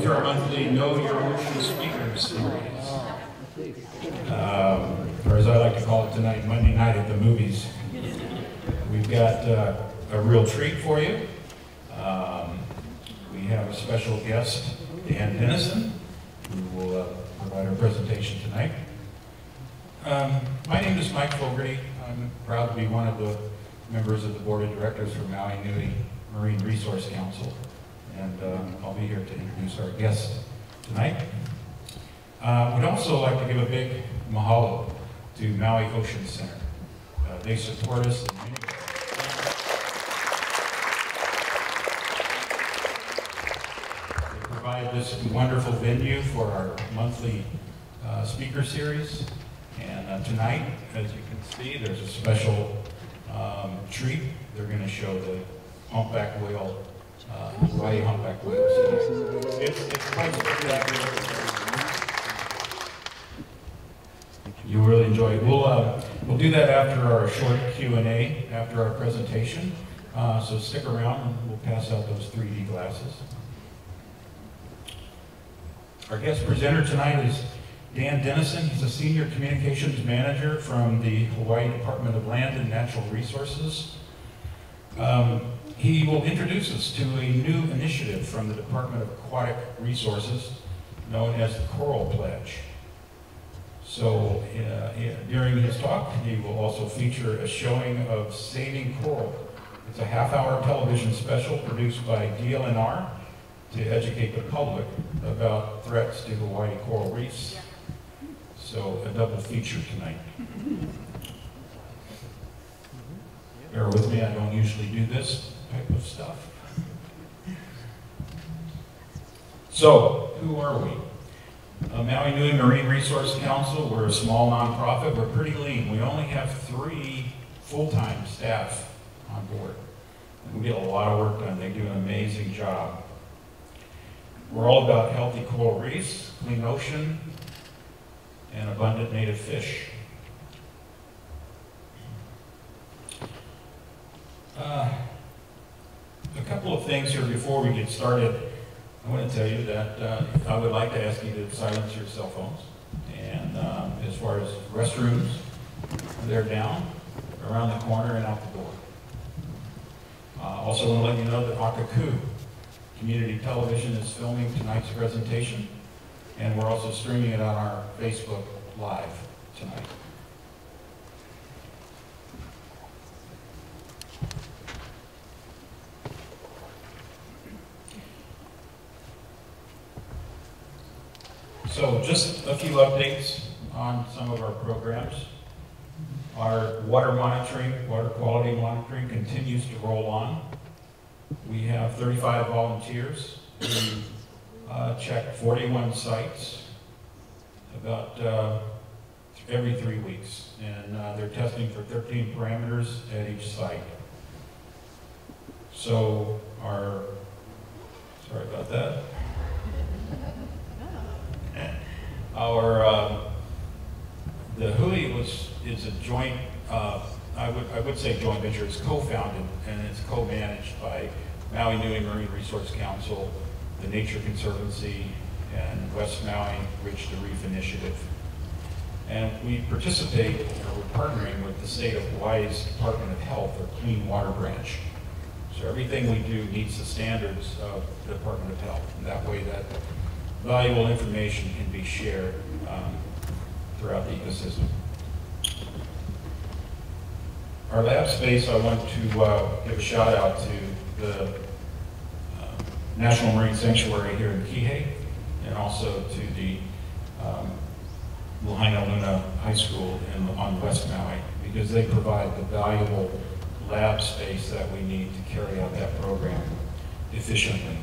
welcome to our monthly Know Your Ocean Speakers series. Um, or as I like to call it tonight, Monday night at the movies. We've got uh, a real treat for you. Um, we have a special guest, Dan Dennison, who will uh, provide our presentation tonight. Um, my name is Mike Fogarty. I'm proud to be one of the members of the board of directors for Maui Nui Marine Resource Council. And um, I'll be here to introduce our guest tonight. Uh, we'd also like to give a big mahalo to Maui Ocean Center. Uh, they support us in many ways. They provide this wonderful venue for our monthly uh, speaker series. And uh, tonight, as you can see, there's a special um, treat. They're going to show the humpback whale, Hawaii humpback whale. So it's, it's. You'll really enjoy it. We'll, uh, we'll do that after our short Q&A, after our presentation. Uh, so stick around and we'll pass out those 3D glasses. Our guest presenter tonight is Dan Dennison. He's a senior communications manager from the Hawaii Department of Land and Natural Resources. Um, he will introduce us to a new initiative from the Department of Aquatic Resources known as the Coral Pledge. So uh, during his talk, he will also feature a showing of Saving Coral. It's a half-hour television special produced by DLNR to educate the public about threats to Hawaii coral reefs. So a double feature tonight. Bear with me, I don't usually do this of stuff. So, who are we? Uh, Maui Nui Marine Resource Council, we're a small nonprofit. We're pretty lean. We only have three full-time staff on board. We get a lot of work done. They do an amazing job. We're all about healthy coral reefs, clean ocean, and abundant native fish. Uh, a couple of things here before we get started. I want to tell you that uh, I would like to ask you to silence your cell phones. And um, as far as restrooms, they're down, around the corner and out the door. Uh, also want to let you know that Akaku Community Television is filming tonight's presentation. And we're also streaming it on our Facebook Live tonight. So just a few updates on some of our programs. Our water monitoring, water quality monitoring continues to roll on. We have 35 volunteers who uh, check 41 sites about uh, every three weeks. And uh, they're testing for 13 parameters at each site. So our, sorry about that. Our, uh, the Hui was, is a joint, uh, I would, I would say joint venture, it's co-founded and it's co-managed by Maui Nui Marine Resource Council, the Nature Conservancy, and West Maui Ridge to Reef Initiative. And we participate, or we're partnering with the state of Hawaii's Department of Health, or Clean Water Branch. So everything we do meets the standards of the Department of Health. And that way that valuable information can be shared um, throughout the ecosystem. Our lab space, I want to uh, give a shout out to the uh, National Marine Sanctuary here in Kihei, and also to the um, Lahainaluna High School in, on West Maui, because they provide the valuable lab space that we need to carry out that program efficiently.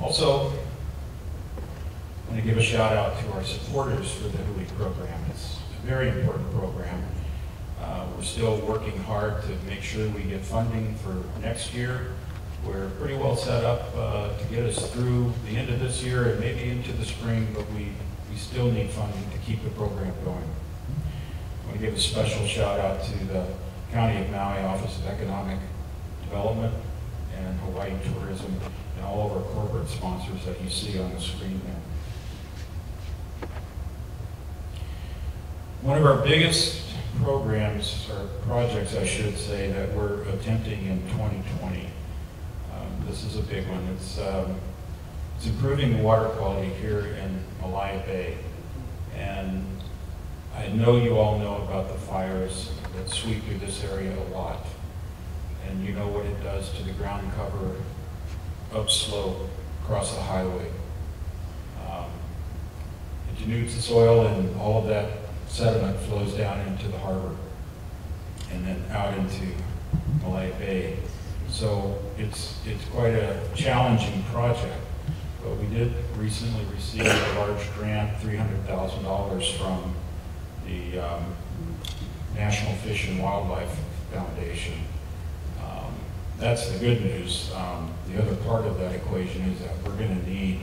Also, I want to give a shout out to our supporters for the Hui program. It's a very important program. Uh, we're still working hard to make sure we get funding for next year. We're pretty well set up uh, to get us through the end of this year and maybe into the spring, but we, we still need funding to keep the program going. I want to give a special shout out to the County of Maui Office of Economic Development and Hawaii Tourism, and all of our corporate sponsors that you see on the screen there. One of our biggest programs, or projects, I should say, that we're attempting in 2020, um, this is a big one. It's, um, it's improving the water quality here in Maalaea Bay. And I know you all know about the fires that sweep through this area a lot. And you know what it does to the ground cover upslope across the highway. Um, It denudes the soil and all of that sediment flows down into the harbor and then out into Maalaea Bay. So it's, it's quite a challenging project. But we did recently receive a large grant, $300,000 from the um, National Fish and Wildlife Foundation. That's the good news. Um, The other part of that equation is that we're going to need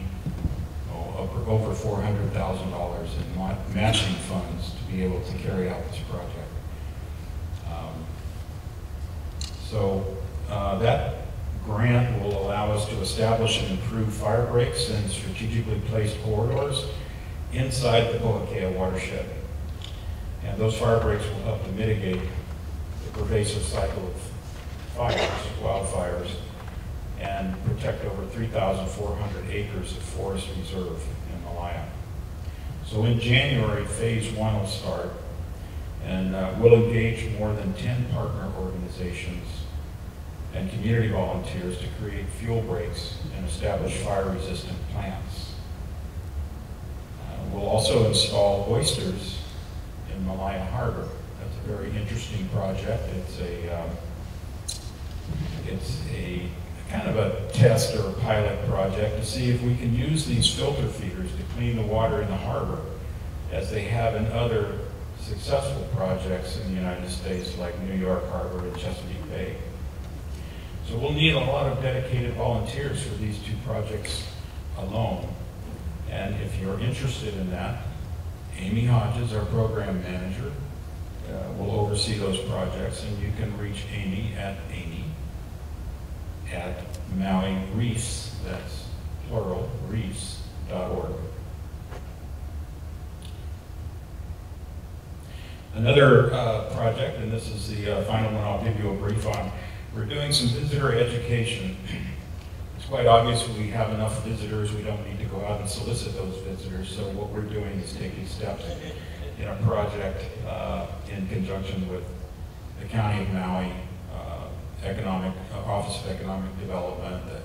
oh, over $400,000 in ma- matching funds to be able to carry out this project. Um, So uh, that grant will allow us to establish and improve fire breaks and strategically placed corridors inside the Pohakea watershed. And those fire breaks will help to mitigate the pervasive cycle of fires, wildfires, and protect over 3,400 acres of forest reserve in Maalaea. So in January, phase one will start, and uh, we'll engage more than 10 partner organizations and community volunteers to create fuel breaks and establish fire-resistant plants. Uh, We'll also install oysters in Maalaea Harbor. That's a very interesting project. It's a, um, it's a kind of a test or a pilot project to see if we can use these filter feeders to clean the water in the harbor as they have in other successful projects in the United States like New York Harbor and Chesapeake Bay. So we'll need a lot of dedicated volunteers for these two projects alone. And if you're interested in that, Amy Hodges, our program manager, uh, will oversee those projects, and you can reach Amy at Amy at Maui Reefs, that's plural, reefs.org. Another uh, project, and this is the uh, final one I'll give you a brief on, we're doing some visitor education. It's quite obvious we have enough visitors, we don't need to go out and solicit those visitors, so what we're doing is taking steps in a project uh, in conjunction with the County of Maui, Economic, uh, Office of Economic Development, the uh,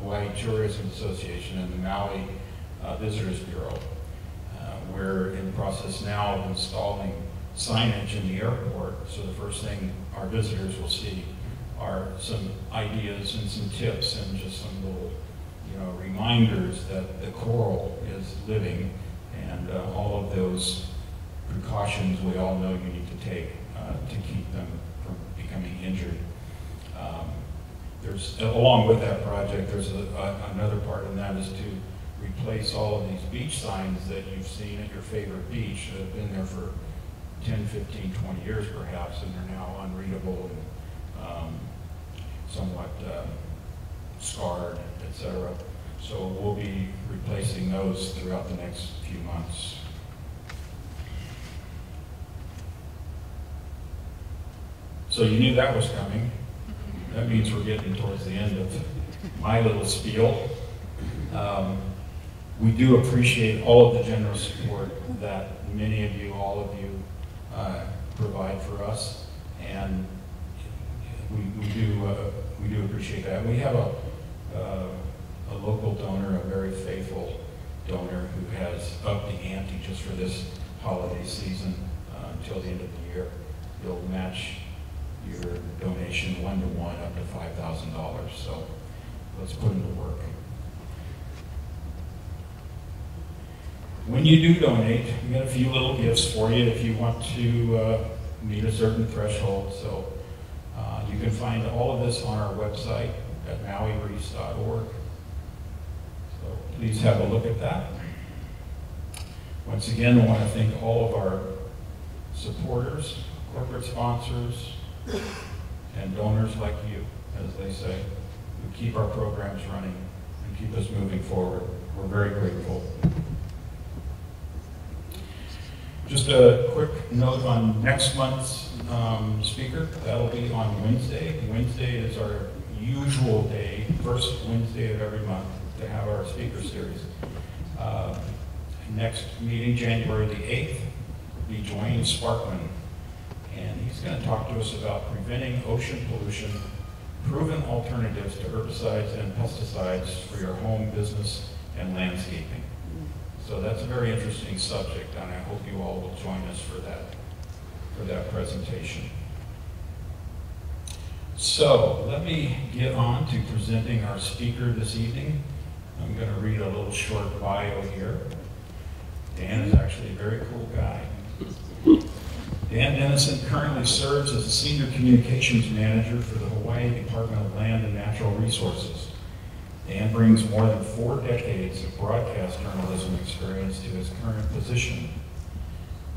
Hawaii Tourism Association, and the Maui uh, Visitors Bureau. Uh, We're in the process now of installing signage in the airport, so the first thing our visitors will see are some ideas and some tips and just some little, you know, reminders that the coral is living and uh, all of those precautions we all know you need to take uh, to keep them from becoming injured. Um, There's, along with that project, there's a- a- another part, and that is to replace all of these beach signs that you've seen at your favorite beach that have been there for 10, 15, 20 years perhaps, and are now unreadable and um, somewhat um, scarred, et cetera. So we'll be replacing those throughout the next few months. So you knew that was coming. That means we're getting towards the end of my little spiel. Um, We do appreciate all of the generous support that many of you, all of you, uh, provide for us. And we, we do, uh, we do appreciate that. We have a, uh, a local donor, a very faithful donor who has upped the ante just for this holiday season uh, until the end of the year. He'll match your donation one to one up to five thousand dollars. So let's put him to work. When you do donate, we got a few little gifts for you if you want to uh, meet a certain threshold. So uh, you can find all of this on our website at mauireefs.org. So please have a look at that. Once again, I want to thank all of our supporters, corporate sponsors, and donors like you, as they say. who keep our programs running and keep us moving forward. We're very grateful. Just a quick note on next month's um, speaker. That'll be on Wednesday. Wednesday is our usual day, first Wednesday of every month, to have our speaker series. Uh, next meeting, January the 8th, will be Dwayne Sparkman. And he's going to talk to us about preventing ocean pollution, proven alternatives to herbicides and pesticides for your home, business, and landscaping. So that's a very interesting subject, and I hope you all will join us for that, for that presentation. So let me get on to presenting our speaker this evening. I'm going to read a little short bio here. Dan is actually a very cool guy. Dan Dennison currently serves as a Senior Communications Manager for the Hawaii Department of Land and Natural Resources. Dan brings more than four decades of broadcast journalism experience to his current position.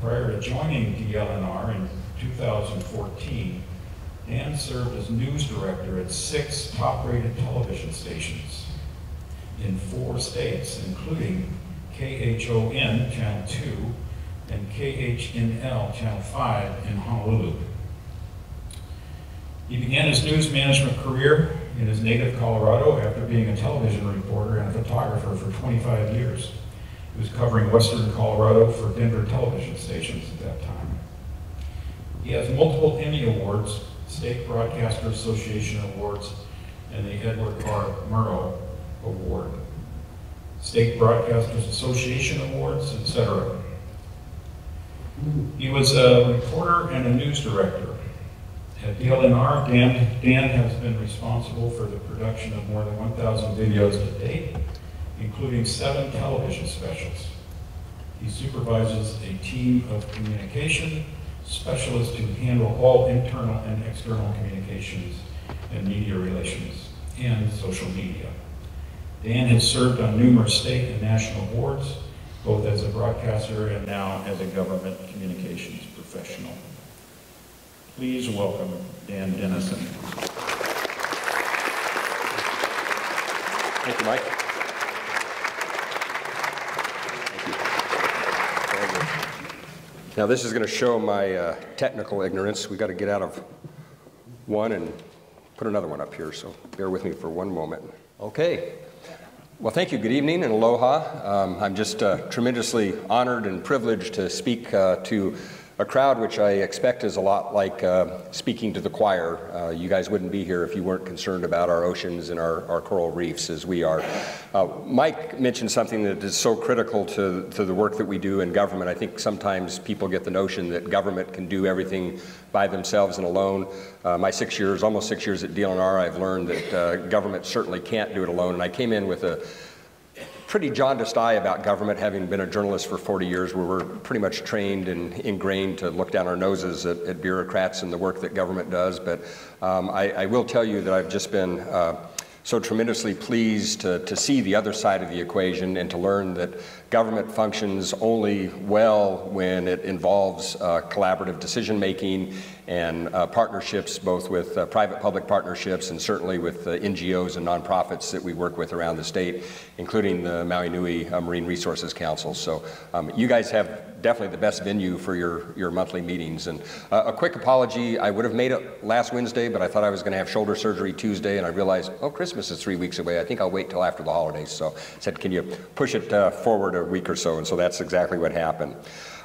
Prior to joining DLNR in 2014, Dan served as news director at six top-rated television stations in four states, including KHON Channel 2 and KHNL Channel 5 in Honolulu. He began his news management career in his native Colorado after being a television reporter and photographer for 25 years. He was covering western Colorado for Denver television stations at that time. He has multiple Emmy Awards, State Broadcaster Association Awards, and the Edward R. Murrow Award, State Broadcasters Association Awards, etc. He was a reporter and a news director. At DLNR, Dan, Dan has been responsible for the production of more than 1,000 videos to date, including seven television specials. He supervises a team of communication specialists who handle all internal and external communications and media relations and social media. Dan has served on numerous state and national boards, both as a broadcaster and now as a government communications professional. Please welcome Dan Dennison. Thank you, Mike. Thank you. Now, this is going to show my uh, technical ignorance. We've got to get out of one and put another one up here, so bear with me for one moment. Okay. Well, thank you. Good evening and aloha. Um, I'm just uh, tremendously honored and privileged to speak uh, to a crowd which I expect is a lot like uh, speaking to the choir. Uh, you guys wouldn't be here if you weren't concerned about our oceans and our, our coral reefs as we are. Uh, Mike mentioned something that is so critical to, to the work that we do in government. I think sometimes people get the notion that government can do everything by themselves and alone. Uh, my six years, almost six years at DLNR, I've learned that uh, government certainly can't do it alone. And I came in with a pretty jaundiced eye about government, having been a journalist for 40 years, where we're pretty much trained and ingrained to look down our noses at, at bureaucrats and the work that government does. But um, I, I, will tell you that I've just been uh, so tremendously pleased to, to see the other side of the equation and to learn that government functions only well when it involves uh, collaborative decision making and uh, partnerships, both with uh, private-public partnerships and certainly with NGOs and nonprofits that we work with around the state, including the Maui Nui uh, Marine Resources Council. So um, you guys have definitely the best venue for your, your monthly meetings. And uh, a quick apology, I would have made it last Wednesday, but I thought I was going to have shoulder surgery Tuesday, and I realized, oh, Christmas is three weeks away. I think I'll wait till after the holidays. So I said, can you push it uh, forward a week or so? And so that's exactly what happened.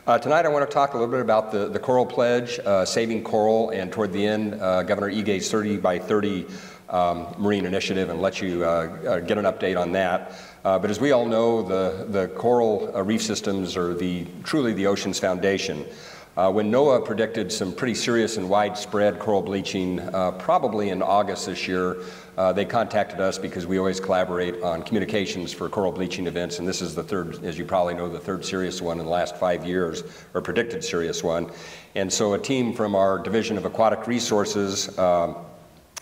Uh, tonight I want to talk a little bit about the, the Coral Pledge, uh, saving coral, and toward the end, uh, Governor Ige's 30 by 30 um, Marine Initiative and let you uh, uh, get an update on that. Uh, but as we all know, the, the coral reef systems are the, truly the ocean's foundation. Uh, when NOAA predicted some pretty serious and widespread coral bleaching, uh, probably in August this year, uh, they contacted us because we always collaborate on communications for coral bleaching events, and this is the third, as you probably know, the third serious one in the last five years, or predicted serious one. And so a team from our Division of Aquatic Resources um,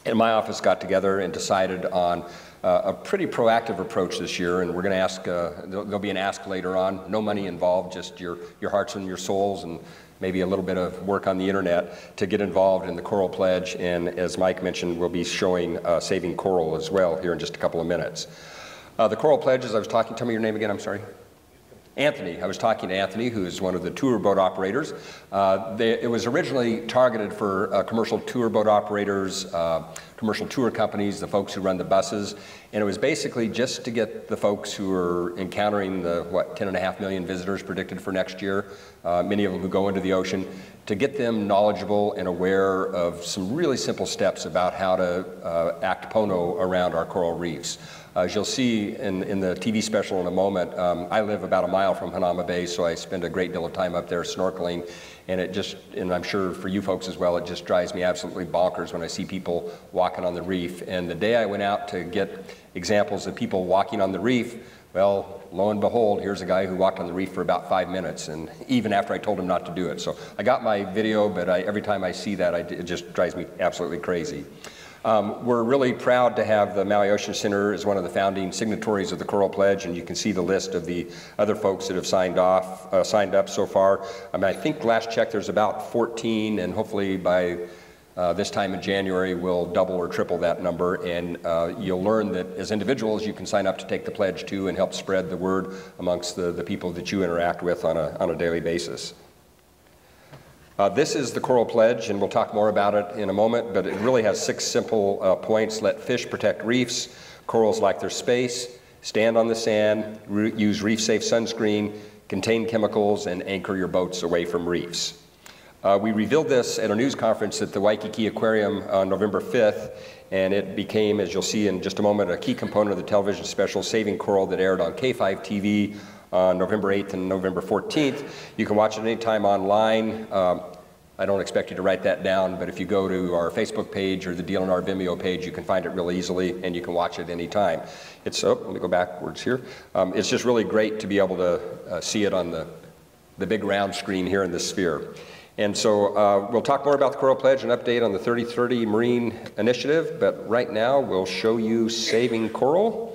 and my office got together and decided on uh, a pretty proactive approach this year, and we're going to ask, uh, there'll, there'll be an ask later on, no money involved, just your, your hearts and your souls, and maybe a little bit of work on the internet to get involved in the Coral Pledge, and as Mike mentioned, we'll be showing uh, Saving Coral as well here in just a couple of minutes. Uh, the Coral Pledge, as I was talking, tell me your name again, I'm sorry. Anthony. I was talking to Anthony, who is one of the tour boat operators. Uh, they, it was originally targeted for uh, commercial tour boat operators, uh, commercial tour companies, the folks who run the buses, and it was basically just to get the folks who are encountering the, what, 10 and a half million visitors predicted for next year, uh, many of them who go into the ocean, to get them knowledgeable and aware of some really simple steps about how to uh, act pono around our coral reefs. As you'll see in, in the TV special in a moment, um, I live about a mile from Hanauma Bay, so I spend a great deal of time up there snorkeling. And it just, and I'm sure for you folks as well, it just drives me absolutely bonkers when I see people walking on the reef. And the day I went out to get examples of people walking on the reef, well, lo and behold, here's a guy who walked on the reef for about five minutes, and even after I told him not to do it. So I got my video, but I, every time I see that, I, it just drives me absolutely crazy. Um, we're really proud to have the Maui Ocean Center as one of the founding signatories of the Coral Pledge, and you can see the list of the other folks that have signed off, uh, signed up so far. I mean, I think last check there's about 14, and hopefully by uh, this time in January we'll double or triple that number, and uh, you'll learn that as individuals you can sign up to take the pledge too and help spread the word amongst the, the people that you interact with on a, on a daily basis. Uh, this is the Coral Pledge, and we'll talk more about it in a moment, but it really has six simple uh, points. Let fish protect reefs, corals like their space, stand on the sand, use reef-safe sunscreen, contain chemicals, and anchor your boats away from reefs. Uh, we revealed this at a news conference at the Waikiki Aquarium on November 5th, and it became, as you'll see in just a moment, a key component of the television special Saving Coral that aired on K5 TV on November 8th and November 14th. You can watch it anytime online. Um, I don't expect you to write that down, but if you go to our Facebook page or the DLNR Vimeo page, you can find it really easily and you can watch it anytime. It's, oh, let me go backwards here. Um, it's just really great to be able to uh, see it on the, the big round screen here in the sphere. And so uh, we'll talk more about the Coral Pledge and update on the 3030 Marine Initiative, but right now we'll show you Saving Coral.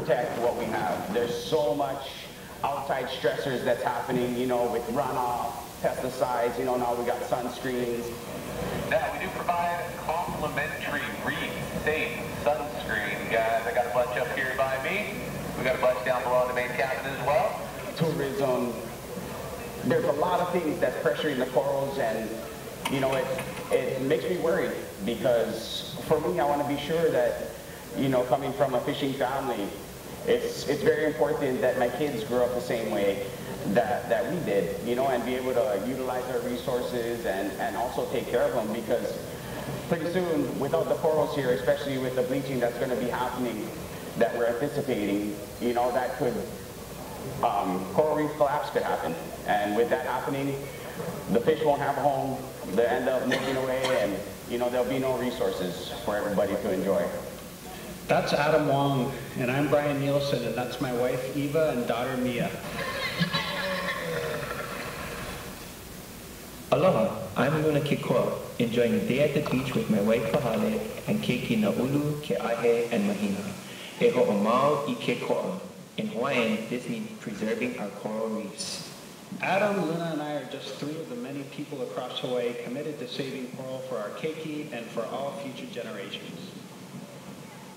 Protect what we have. There's so much outside stressors that's happening, you know, with runoff, pesticides, you know, now we got sunscreens. Now, we do provide complimentary reef safe sunscreen, guys. I got a bunch up here by me. We got a bunch down below in the main cabin as well. Tourism. There's a lot of things that's pressuring the corals and, you know, it, it makes me worried because for me, I want to be sure that you know, coming from a fishing family, it's, it's very important that my kids grow up the same way that, that we did, you know, and be able to utilize our resources and, and also take care of them because pretty soon, without the corals here, especially with the bleaching that's going to be happening that we're anticipating, you know, that could, um, coral reef collapse could happen. And with that happening, the fish won't have a home, they'll end up moving away, and, you know, there'll be no resources for everybody to enjoy. That's Adam Wong, and I'm Brian Nielsen, and that's my wife Eva and daughter Mia. Aloha, I'm Luna Kikoa, enjoying a day at the beach with my wife Pahale and Keiki Naulu, Ke'ahe, and Mahina. E ho'omau i Kekoa. In Hawaiian, this means preserving our coral reefs. Adam, Luna, and I are just three of the many people across Hawaii committed to saving coral for our keiki and for all future generations.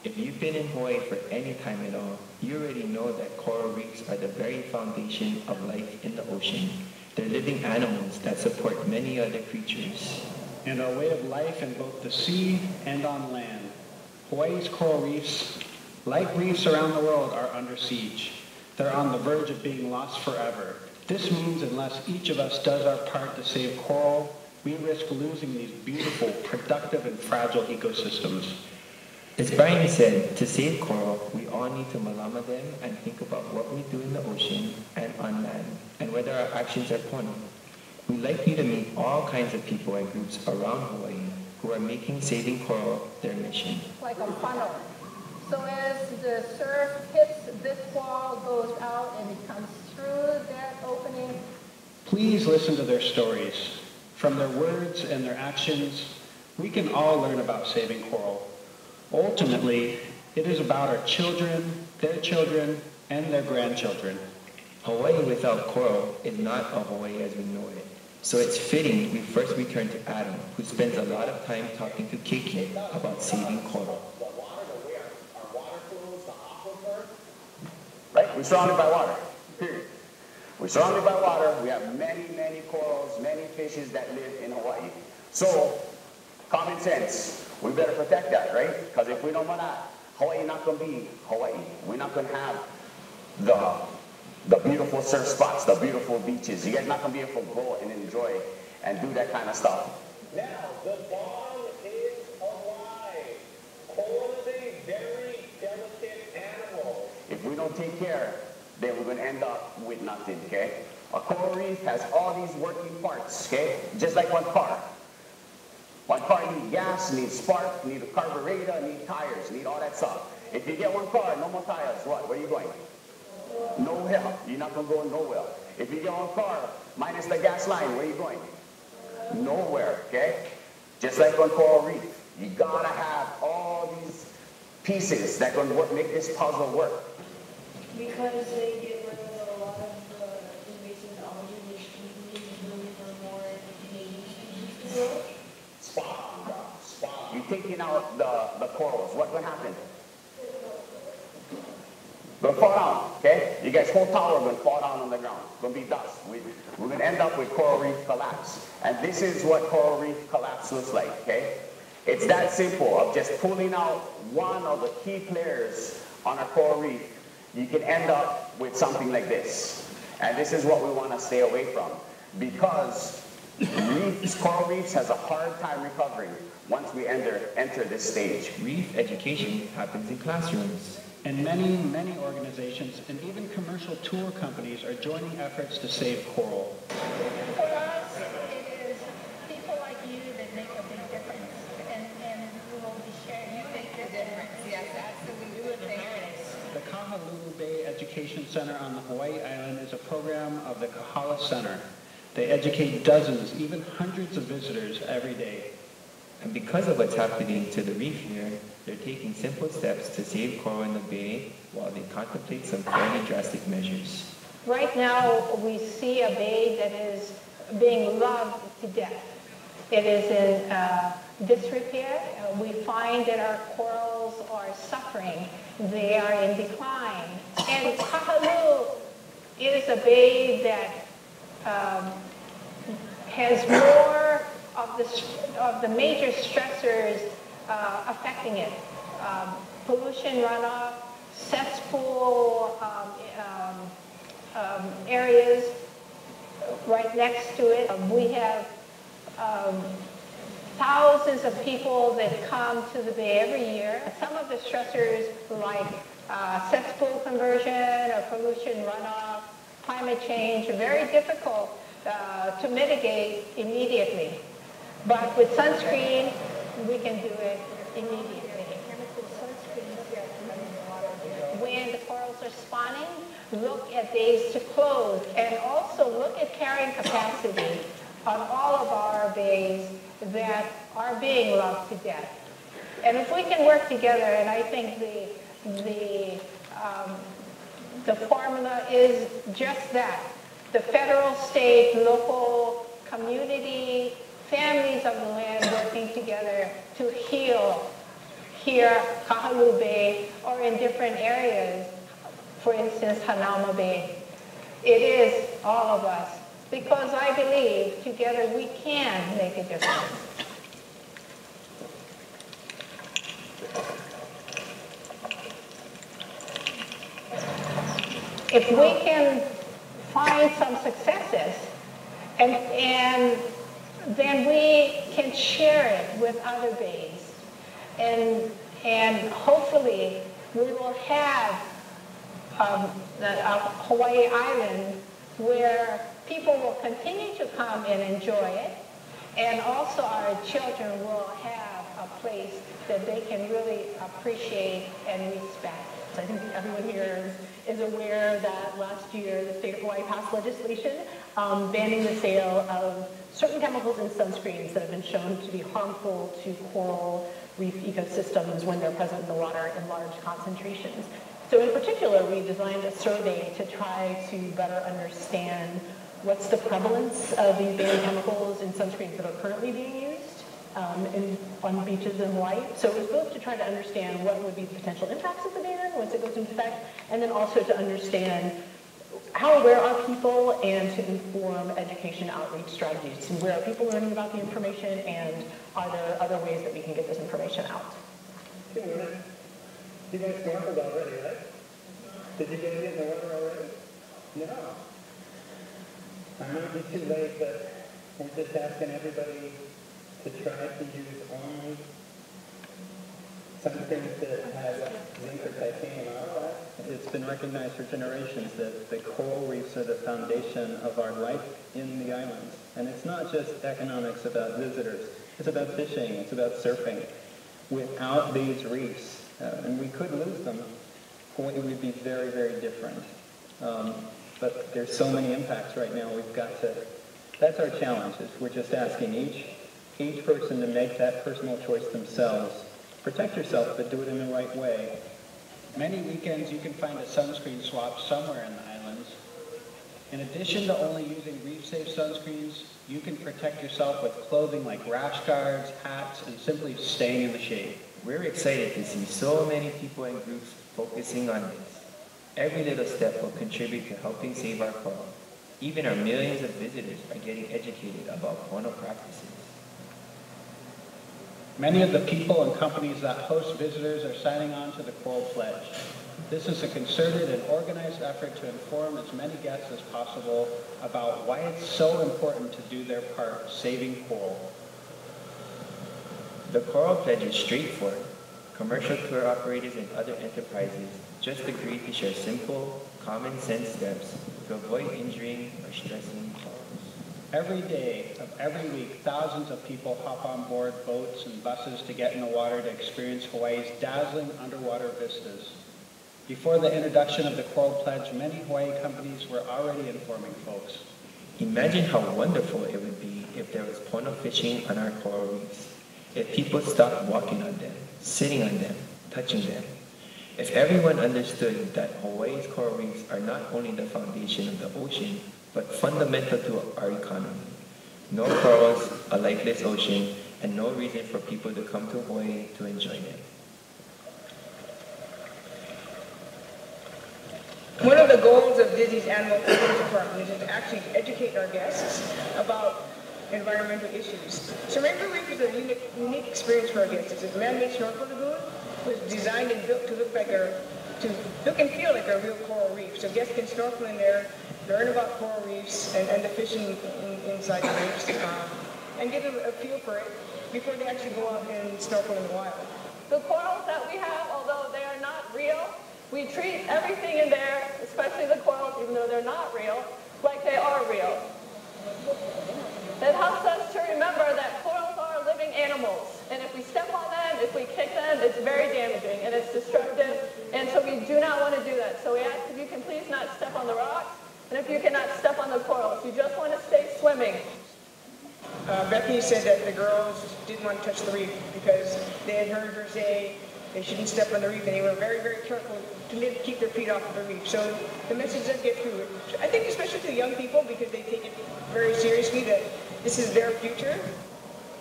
If you've been in Hawaii for any time at all, you already know that coral reefs are the very foundation of life in the ocean. They're living animals that support many other creatures. And our way of life in both the sea and on land. Hawaii's coral reefs, like reefs around the world, are under siege. They're on the verge of being lost forever. This means unless each of us does our part to save coral, we risk losing these beautiful, productive, and fragile ecosystems. As Brian said, to save coral, we all need to malama them and think about what we do in the ocean and on land, and whether our actions are pono. We'd like you to meet all kinds of people and groups around Hawaii who are making saving coral their mission. like a funnel. So as the surf hits this wall, goes out, and it comes through that opening, Please listen to their stories. From their words and their actions, we can all learn about saving coral. Ultimately, it is about our children, their children, and their grandchildren. Hawaii without coral is not a Hawaii as we know it. So it's fitting we first return to Adam, who spends a lot of time talking to keiki about saving coral. right? We're surrounded by water, period. We're surrounded by water. We have many, many corals, many fishes that live in Hawaii. So, common sense, we better protect that, right? Because if we don't want that, Hawaii not going to be Hawaii. We're not going to have the, the beautiful surf spots, the beautiful beaches. You guys not going to be able to go and enjoy and do that kind of stuff. Now, the bond is alive. Coral is a very delicate animal. If we don't take care, then we're going to end up with nothing, okay? A coral reef has all these working parts, okay? Just like one car. One car needs gas, needs spark, needs a carburetor, needs tires, need all that stuff. If you get one car, no more tires, what? Where are you going? Nowhere. You're not going to go nowhere. If you get one car, minus the gas line, where are you going? Nowhere, okay? Just like on coral reef. You gotta have all these pieces that can work, make this puzzle work. Because they get rid of a lot of the invasive algae, which we need for more native species to grow. Spot on, bro. Spot on. You're taking out the, the corals. What will happen? Gonna fall down, okay? You guys whole tower gonna fall down on the ground. Gonna be dust. We, we're gonna end up with coral reef collapse. And this is what coral reef collapse looks like, okay? It's that simple of just pulling out one of the key players on a coral reef. You can end up with something like this. And this is what we wanna stay away from. Because reefs, coral reefs has a hard time recovering once we enter, enter this stage. Reef education happens in classrooms. And many, many organizations and even commercial tour companies are joining efforts to save coral. for us, it is people like you that make a big difference. And, and we will be sharing. You make the difference, yes, absolutely. You would. The Kahalu'u Bay Education Center on the Hawaii Island is a program of the Kohala Center. They educate dozens, even hundreds of visitors every day. And because of what's happening to the reef here, they're taking simple steps to save coral in the bay while they contemplate some fairly drastic measures. Right now, we see a bay that is being loved to death. It is in uh, disrepair. We find that our corals are suffering. They are in decline. And Kahalu'u is a bay that um, has more of the, of the major stressors uh, affecting it. Um, Pollution runoff, cesspool um, um, um, areas right next to it. Um, We have um, thousands of people that come to the Bay every year. Some of the stressors like uh, cesspool conversion or pollution runoff, climate change, are very difficult uh, to mitigate immediately. But with sunscreen, we can do it immediately. When the corals are spawning, look at days to close and also look at carrying capacity on all of our bays that are being loved to death. And if we can work together, and I think the, the, um, the formula is just that. The federal, state, local, community, families of the land working together to heal here, Kahalu'u Bay, or in different areas, for instance, Hanauma Bay. It is all of us, because I believe together we can make a difference. If we can find some successes, and, and then we can share it with other bays. And, and hopefully, we will have um, the, uh, Hawaii Island where people will continue to come and enjoy it. And also our children will have a place that they can really appreciate and respect. So I think everyone here is aware that last year the state of Hawaii passed legislation um, banning the sale of certain chemicals in sunscreens that have been shown to be harmful to coral reef ecosystems when they're present in the water in large concentrations. So in particular, we designed a survey to try to better understand what's the prevalence of these banned chemicals in sunscreens that are currently being used um, in, on beaches in Hawaii. So it was both to try to understand what would be the potential impacts of the ban once it goes into effect, and then also to understand how aware are people and to inform education outreach strategies. And where are people learning about the information and are there other ways that we can get this information out? You guys snorkeled already, right? Did you get in the water already? No. I might be too late, but we're just asking everybody to try to use only something that has zinc or titanium oxide. It's been recognized for generations that the coral reefs are the foundation of our life in the islands. And it's not just economics about visitors. It's about fishing. It's about surfing. Without these reefs, uh, and we could lose them, it would be very, very different. Um, but there's so many impacts right now. We've got to. That's our challenge. Is we're just asking each each person to make that personal choice themselves. Protect yourself, but do it in the right way. Many weekends you can find a sunscreen swap somewhere in the islands. In addition to only using reef-safe sunscreens, you can protect yourself with clothing like rash guards, hats, and simply staying in the shade. We're excited to see so many people and groups focusing on this. Every little step will contribute to helping save our coral. Even our millions of visitors are getting educated about pono practices. Many of the people and companies that host visitors are signing on to the Coral Pledge. This is a concerted and organized effort to inform as many guests as possible about why it's so important to do their part saving coral. The Coral Pledge is straightforward. Commercial tour operators and other enterprises just agree to share simple, common sense steps to avoid injuring or stressing Every day of every week, thousands of people hop on board boats and buses to get in the water to experience Hawaii's dazzling underwater vistas. Before the introduction of the Coral Pledge, many Hawaii companies were already informing folks. Imagine how wonderful it would be if there was pono fishing on our coral reefs. If people stopped walking on them, sitting on them, touching them. If everyone understood that Hawaii's coral reefs are not only the foundation of the ocean, but fundamental to our economy. No corals, a lifeless ocean, and no reason for people to come to Hawaii to enjoy them. One of the goals of Disney's Animal Kingdom Department is to actually educate our guests about environmental issues. So Rainbow Reef is a unique, unique experience for our guests. It's a man-made snorkel lagoon. It was designed and built to look like a, to look and feel like a real coral reef. So guests can snorkel in there learn about coral reefs and, and the fishing in, inside the reefs, um, and get a, a, feel for it before they actually go out and snorkel in the wild. The corals that we have, although they are not real, we treat everything in there, especially the corals, even though they're not real, like they are real. It helps us to remember that corals are living animals. And if we step on them, if we kick them, it's very damaging and it's destructive. And so we do not want to do that. So we ask if you can please not step on the rocks and if you cannot step on the corals, you just want to stay swimming. Uh, Becky said that the girls didn't want to touch the reef because they had heard her say they shouldn't step on the reef, and they were very, very careful to live, keep their feet off of the reef. So the message does get through. I think especially to the young people because they take it very seriously that this is their future.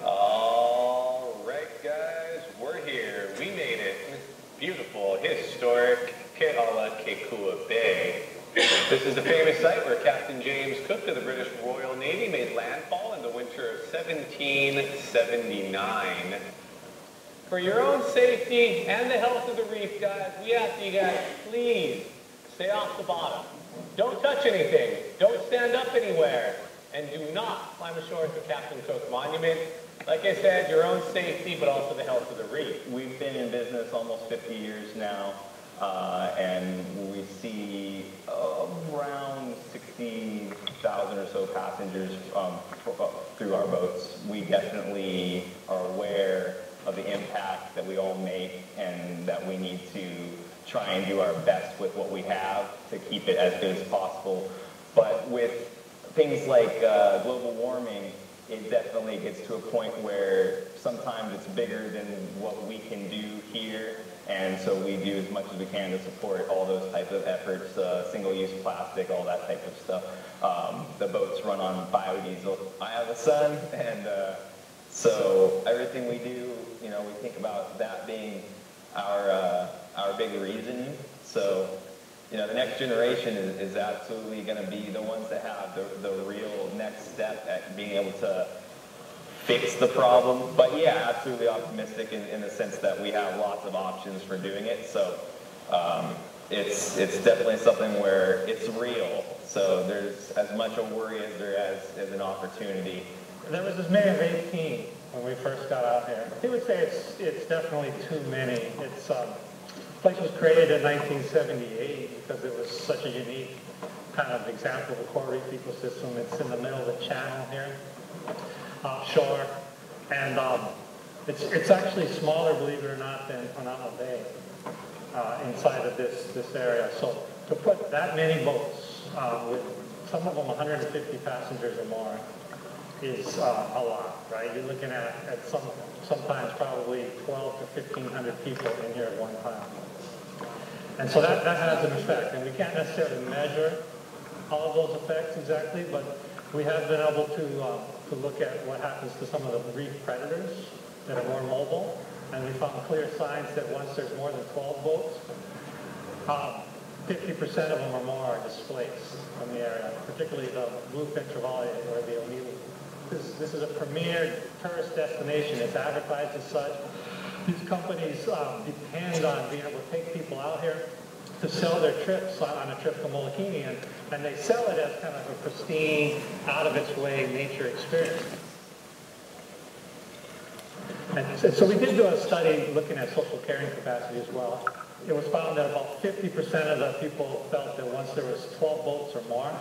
All right, guys, we're here. We made it. Beautiful, historic Kealakekua Bay. This is the famous site where Captain James Cook of the British Royal Navy made landfall in the winter of 1779. For your own safety and the health of the reef, guys, we ask you guys, please stay off the bottom. Don't touch anything. Don't stand up anywhere. And do not climb ashore at the Captain Cook Monument. Like I said, your own safety, but also the health of the reef. We've been in business almost 50 years now. Uh, and we see uh, around 60,000 or so passengers um, uh, through our boats. We definitely are aware of the impact that we all make and that we need to try and do our best with what we have to keep it as good as possible. But with things like uh, global warming, it definitely gets to a point where sometimes it's bigger than what we can do here. And so we do as much as we can to support all those types of efforts, uh, single-use plastic, all that type of stuff. Um, the boats run on biodiesel. I have a son, and uh, so everything we do, you know, we think about that being our uh, our big reason. So, you know, the next generation is, is absolutely going to be the ones that have the, the real next step at being able to fix the problem. But yeah, absolutely optimistic in, in the sense that we have lots of options for doing it. So um, it's it's definitely something where it's real. So there's as much a worry as there is as an opportunity. There was as many as 18 when we first got out here. He would say it's it's definitely too many. It's um, place was created in 1978 because it was such a unique kind of example of a coral reef ecosystem. It's in the middle of the channel here, offshore, and um, it's it's actually smaller, believe it or not, than Hanauma Bay uh, inside of this this area. So to put that many boats uh, with some of them 150 passengers or more is uh, a lot, right? You're looking at, at some, sometimes probably 12 to 1,500 people in here at one time. And so that, that has an effect, and we can't necessarily measure all of those effects exactly, but we have been able to, um, to look at what happens to some of the reef predators that are more mobile, and we found clear signs that once there's more than 12 boats, um, 50% of them or more are displaced from the area, particularly the bluefin trevally or the omilu this, this is a premier tourist destination. It's advertised as such. These companies um, depend on being able to take people out here to sell their trips on, a trip to Molokini, and, and they sell it as kind of a pristine, out-of-its-way nature experience. And so, we did do a study looking at social carrying capacity as well. It was found that about 50% of the people felt that once there was 12 boats or more,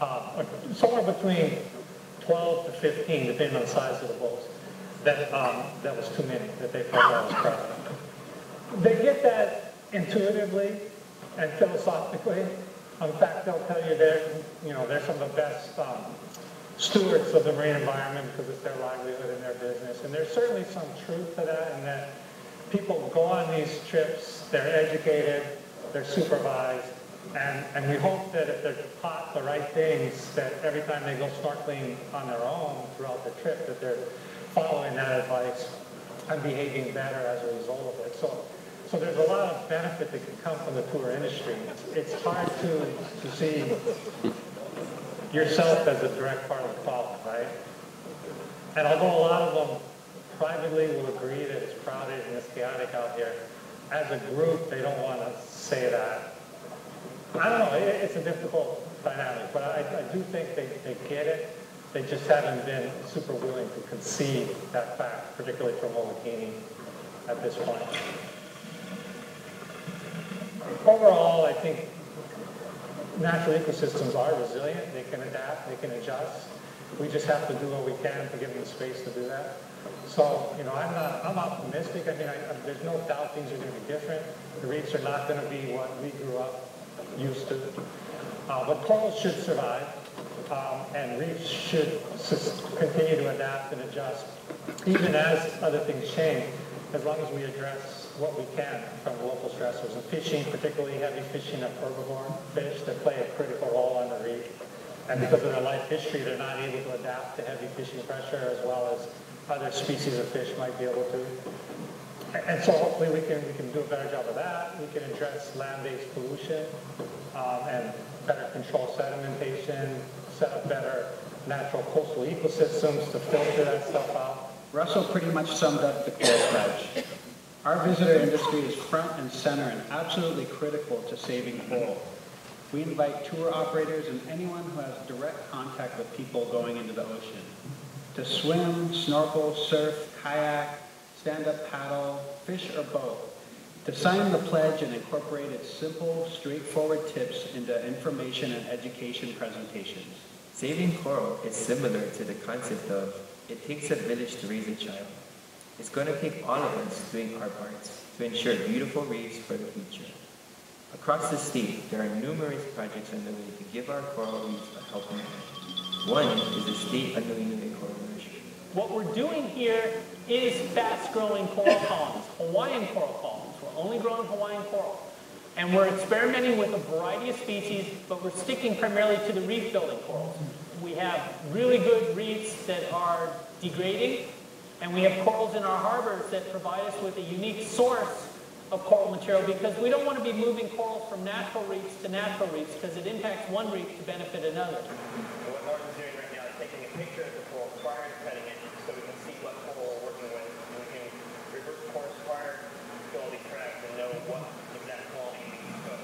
uh, somewhere between 12 to 15, depending on the size of the boats, that, um, that was too many, that they felt that was crowded. They get that intuitively and philosophically. In fact, they'll tell you they're, you know, they're some of the best um, stewards of the marine environment because it's their livelihood and their business. And there's certainly some truth to that in that people go on these trips, they're educated, they're supervised, and, and we hope that if they're taught the right things, that every time they go snorkeling on their own throughout the trip, that they're following that advice and behaving better as a result of it. So, so there's a lot of benefit that can come from the tour industry. It's, hard to, to see yourself as a direct part of the problem, right? And although a lot of them privately will agree that it's crowded and it's chaotic out here, as a group, they don't want to say that I don't know, it, it's a difficult dynamic, but I, I do think they, they get it. They just haven't been super willing to concede that fact, particularly from Molokini at this point. Overall, I think natural ecosystems are resilient. They can adapt, they can adjust. We just have to do what we can to give them the space to do that. So, you know, I'm not, I'm optimistic. I mean, I, there's no doubt things are going to be different. The reefs are not going to be what we grew up used to. Uh, but corals should survive, um, and reefs should continue to adapt and adjust, even as other things change, as long as we address what we can from local stressors. And fishing, particularly heavy fishing of herbivore fish that play a critical role on the reef. And because of their life history, they're not able to adapt to heavy fishing pressure as well as other species of fish might be able to. And so hopefully we can, we can do a better job of that. We can address land-based pollution um, and better control sedimentation, set up better natural coastal ecosystems to filter that stuff out. Russell pretty much summed up the Coral Pledge. Our visitor industry is front and center and absolutely critical to saving coral. We invite tour operators and anyone who has direct contact with people going into the ocean to swim, snorkel, surf, kayak, stand-up paddle, fish, or both, to sign the pledge and incorporate its simple, straightforward tips into information and education presentations. Saving coral is similar to the concept of it takes a village to raise a child. It's going to take all of us doing our parts to ensure beautiful reefs for the future. Across the state, there are numerous projects underway to give our coral reefs a helping hand. One is the State Anuenue Coral Nursery. What we're doing here is fast-growing coral colonies, Hawaiian coral colonies. We're only growing Hawaiian coral. And we're experimenting with a variety of species, but we're sticking primarily to the reef-building corals. We have really good reefs that are degrading, and we have corals in our harbors that provide us with a unique source of coral material because we don't want to be moving corals from natural reefs to natural reefs because it impacts one reef to benefit another. What Martin's doing right now is taking a picture of the coral prior to cutting it so we can see what coral we're working with. And we can reverse course prior to all these tracks and know what exact quality we need to cook.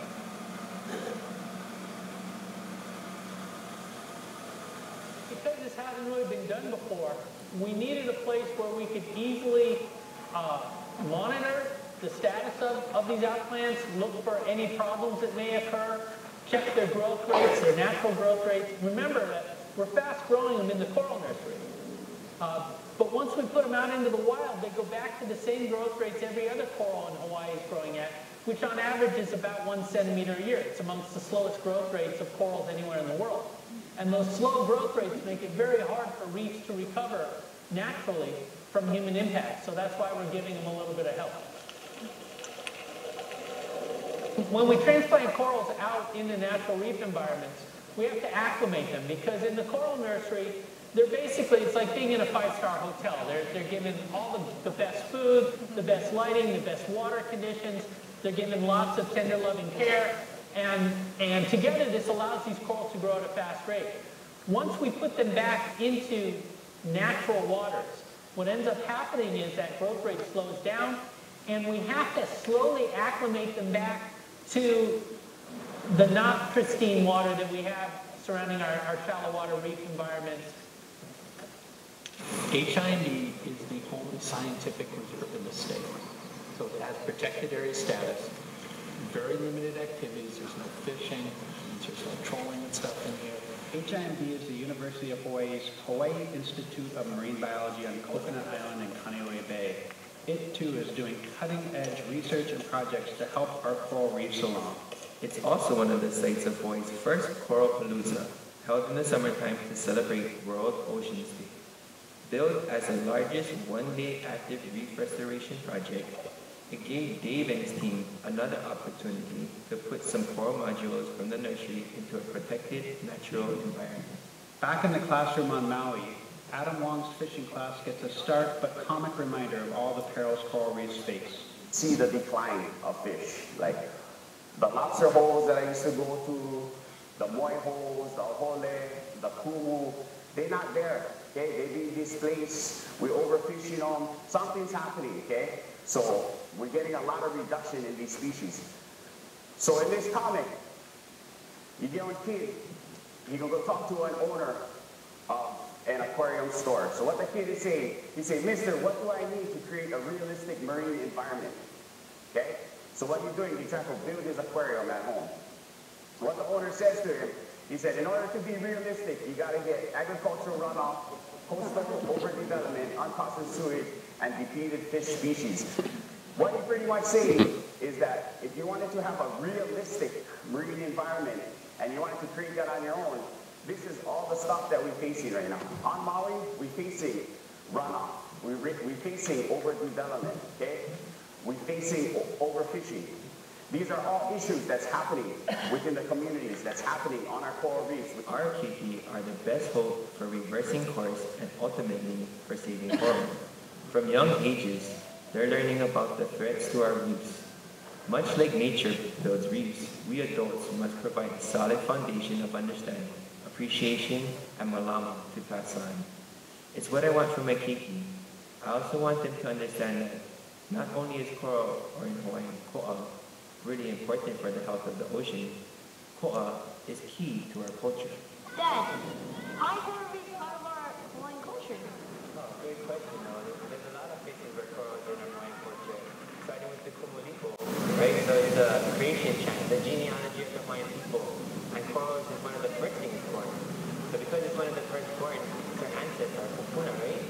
Because this hasn't really been done before, we needed a place where we could easily uh, monitor the status of, of these outplants, look for any problems that may occur, check their growth rates, their natural growth rates. Remember that we're fast growing them in the coral nursery. Uh, but once we put them out into the wild, they go back to the same growth rates every other coral in Hawaii is growing at, which on average is about one centimeter a year. It's amongst the slowest growth rates of corals anywhere in the world. And those slow growth rates make it very hard for reefs to recover naturally from human impact. So that's why we're giving them a little bit of help. When we transplant corals out into natural reef environments, we have to acclimate them because in the coral nursery, they're basically, it's like being in a five-star hotel. They're, they're given all the, the best food, the best lighting, the best water conditions. They're given lots of tender loving care. And, and together this allows these corals to grow at a fast rate. Once we put them back into natural waters, what ends up happening is that growth rate slows down and we have to slowly acclimate them back to the not pristine water that we have surrounding our, our shallow water reef environments. HIMB is the only scientific reserve in the state. So it has protected area status, very limited activities, there's no fishing, there's no trolling and stuff in here. HIMB is the University of Hawaii's Hawaii Institute of Marine Biology on Coconut Island and Kaneohe Bay. It too is doing cutting-edge research and projects to help our coral reefs along. It's also one of the sites of Hawaii's first Coral Palooza, held in the summertime to celebrate World Oceans Day. Billed as the largest one-day active reef restoration project, it gave Dave and his team another opportunity to put some coral modules from the nursery into a protected natural environment. Back in the classroom on Maui, Adam Wong's fishing class gets a stark but comic reminder of all the perils coral reefs face. See the decline of fish, like the lobster holes that I used to go to, the moi holes, the hole, the kumu, they're not there. Okay, they be displaced. We're overfishing them. Something's happening. Okay, so we're getting a lot of reduction in these species. So in this comic, you kid, he can go talk to an owner of an aquarium store. So what the kid is saying, he say, Mister, what do I need to create a realistic marine environment? Okay? So what he's doing, he's trying to build his aquarium at home. What the owner says to him, he said, in order to be realistic, you got to get agricultural runoff, coastal overdevelopment, unprocessed sewage, and depleted fish species. What he's pretty much saying is that if you wanted to have a realistic marine environment and you wanted to create that on your own, this is all the stuff that we're facing right now. On Maui, we're facing runoff. We're, we're facing overdevelopment, okay? We're facing overfishing. These are all issues that's happening within the communities, that's happening on our coral reefs. Our keiki are the best hope for reversing course and ultimately for saving coral. From young ages, they're learning about the threats to our reefs. Much like nature builds reefs, we adults must provide a solid foundation of understanding, appreciation, and malama to pass on. It's what I want from my keiki. I also want them to understand that not only is coral, or in Hawaiian, ko'a, really important for the health of the ocean, ko'a is key to our culture. Dad, how reef part of our Hawaiian culture? Great question, Noah. There's a lot of places where in Hawaiian culture, starting with the Kumulipo, right? So it's a creation chant, the genealogy of the Hawaiian people. And corals is one of the first things born. So because it's one of the first words, it's our ancestor, kupuna, right?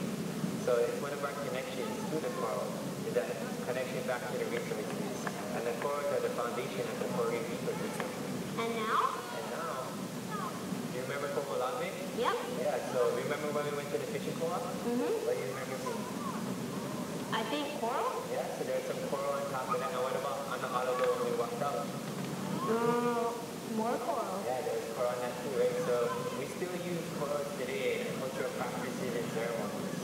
So it's one of our connections to the coral, is that connection back to the resources. And the corals are the foundation of the coral reef ecosystem. And now, do you remember Komolambe? Yep. Yeah, so remember when we went to the fishing co-op? Mm-hmm. What do you remember seeing? I think coral? Yeah, so there's some coral on top of that. And what about on the auto when we walked out? Mm, more coral. Yeah, there's coral on that too, right? So we still use corals today in cultural practices and ceremonies.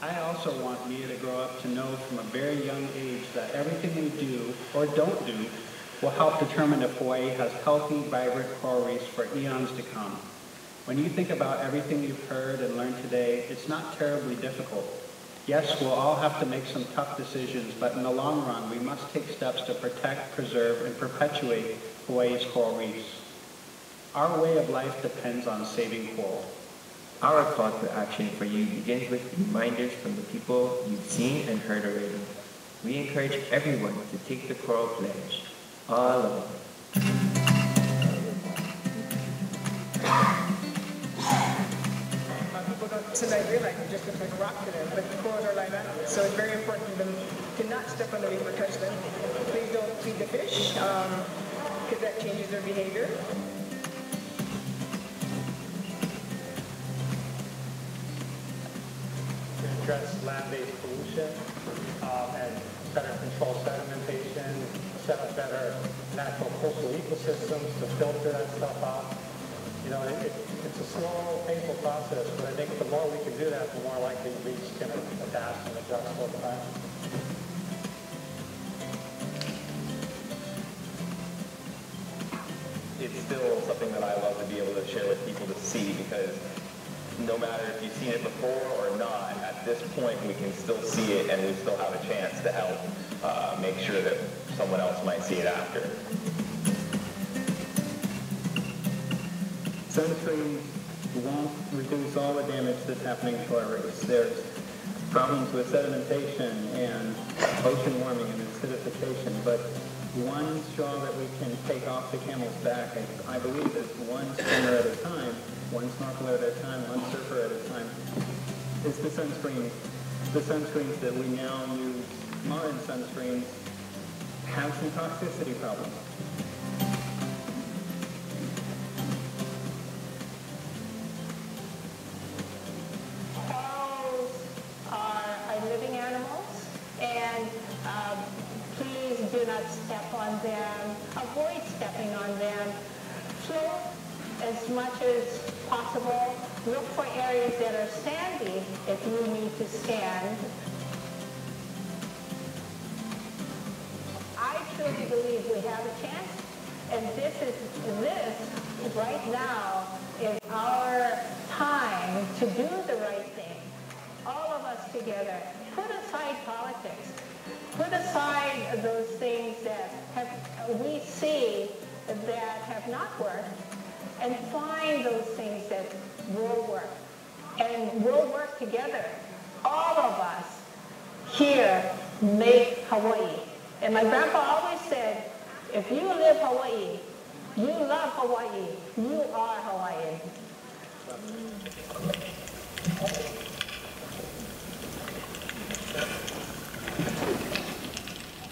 I also want Mia to grow up to know from a very young age that everything we do or don't do will help determine if Hawaii has healthy, vibrant coral reefs for eons to come. When you think about everything you've heard and learned today, it's not terribly difficult. Yes, we'll all have to make some tough decisions, but in the long run, we must take steps to protect, preserve, and perpetuate Hawaii's coral reefs. Our way of life depends on saving coral. Our call to action for you begins with reminders from the people you've seen and heard already. We encourage everyone to take the Coral Pledge. All of don't sometimes realize it just like a rock to them, but corals are live animals, so it's very important to them to not step on the reef or touch them. Please don't feed the fish, because that changes their behavior. to address land-based pollution um, and better control sedimentation, set up better natural coastal ecosystems to filter that stuff out. You know, it, it, it's a slow, painful process, but I think the more we can do that, the more likely reefs can adapt and adjust over time. it's still something that I love to be able to share with people to see because no matter if you've seen it before or not, at this point we can still see it and we still have a chance to help uh, make sure that someone else might see it after. Sunscreen won't reduce all the damage that's happening to our reefs. There's problems with sedimentation and ocean warming and acidification, but one straw that we can take off the camel's back, I, I believe, is one swimmer at a time, one snorkeler at a time, one surfer at a time, is the sunscreen. The sunscreens that we now use, modern sunscreens, have some toxicity problems. As much as possible. Look for areas that are sandy if you need to stand. I truly believe we have a chance, and this is this right now is our time to do the right thing. All of us together. Put aside politics. Put aside those things that have, we see that have not worked, and find those things that will work. And we'll work together. All of us here make Hawaii. And my grandpa always said, if you live Hawaii, you love Hawaii, you are Hawaiian.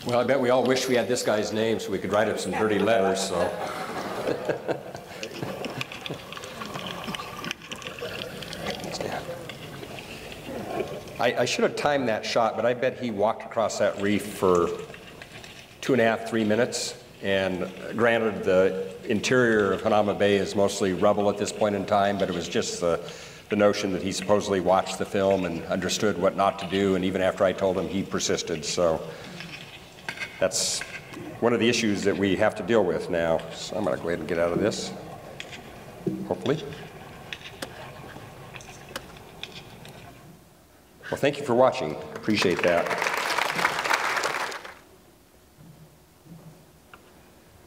Well, I bet we all wish we had this guy's name so we could write up some dirty letters, so. I, I should have timed that shot, but I bet he walked across that reef for two and a half, three minutes. And granted, the interior of Hanauma Bay is mostly rubble at this point in time, but it was just the, the notion that he supposedly watched the film and understood what not to do, and even after I told him, he persisted. So that's one of the issues that we have to deal with now. So I'm going to go ahead and get out of this, hopefully. Well, thank you for watching. Appreciate that.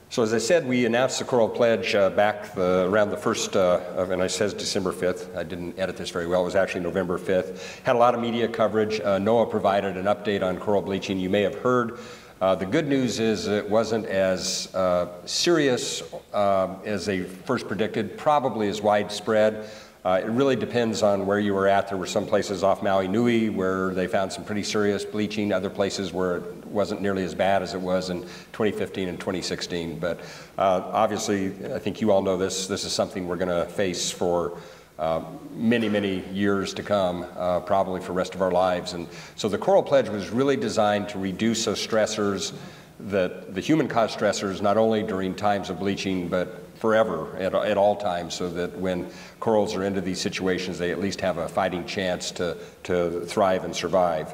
So as I said, we announced the Coral Pledge uh, back the, around the first, uh, of, and I says December 5th. I didn't edit this very well. It was actually November 5th. Had a lot of media coverage. Uh, NOAA provided an update on coral bleaching. You may have heard. Uh, the good news is it wasn't as uh, serious uh, as they first predicted, probably as widespread. Uh, it really depends on where you were at. There were some places off Maui Nui where they found some pretty serious bleaching, other places where it wasn't nearly as bad as it was in 2015 and 2016. But uh, obviously, I think you all know this, this is something we're going to face for uh, many, many years to come, uh, probably for the rest of our lives. And so the Coral Pledge was really designed to reduce those stressors, that the human caused stressors, not only during times of bleaching, but forever at, at all times so that when corals are into these situations, they at least have a fighting chance to, to thrive and survive.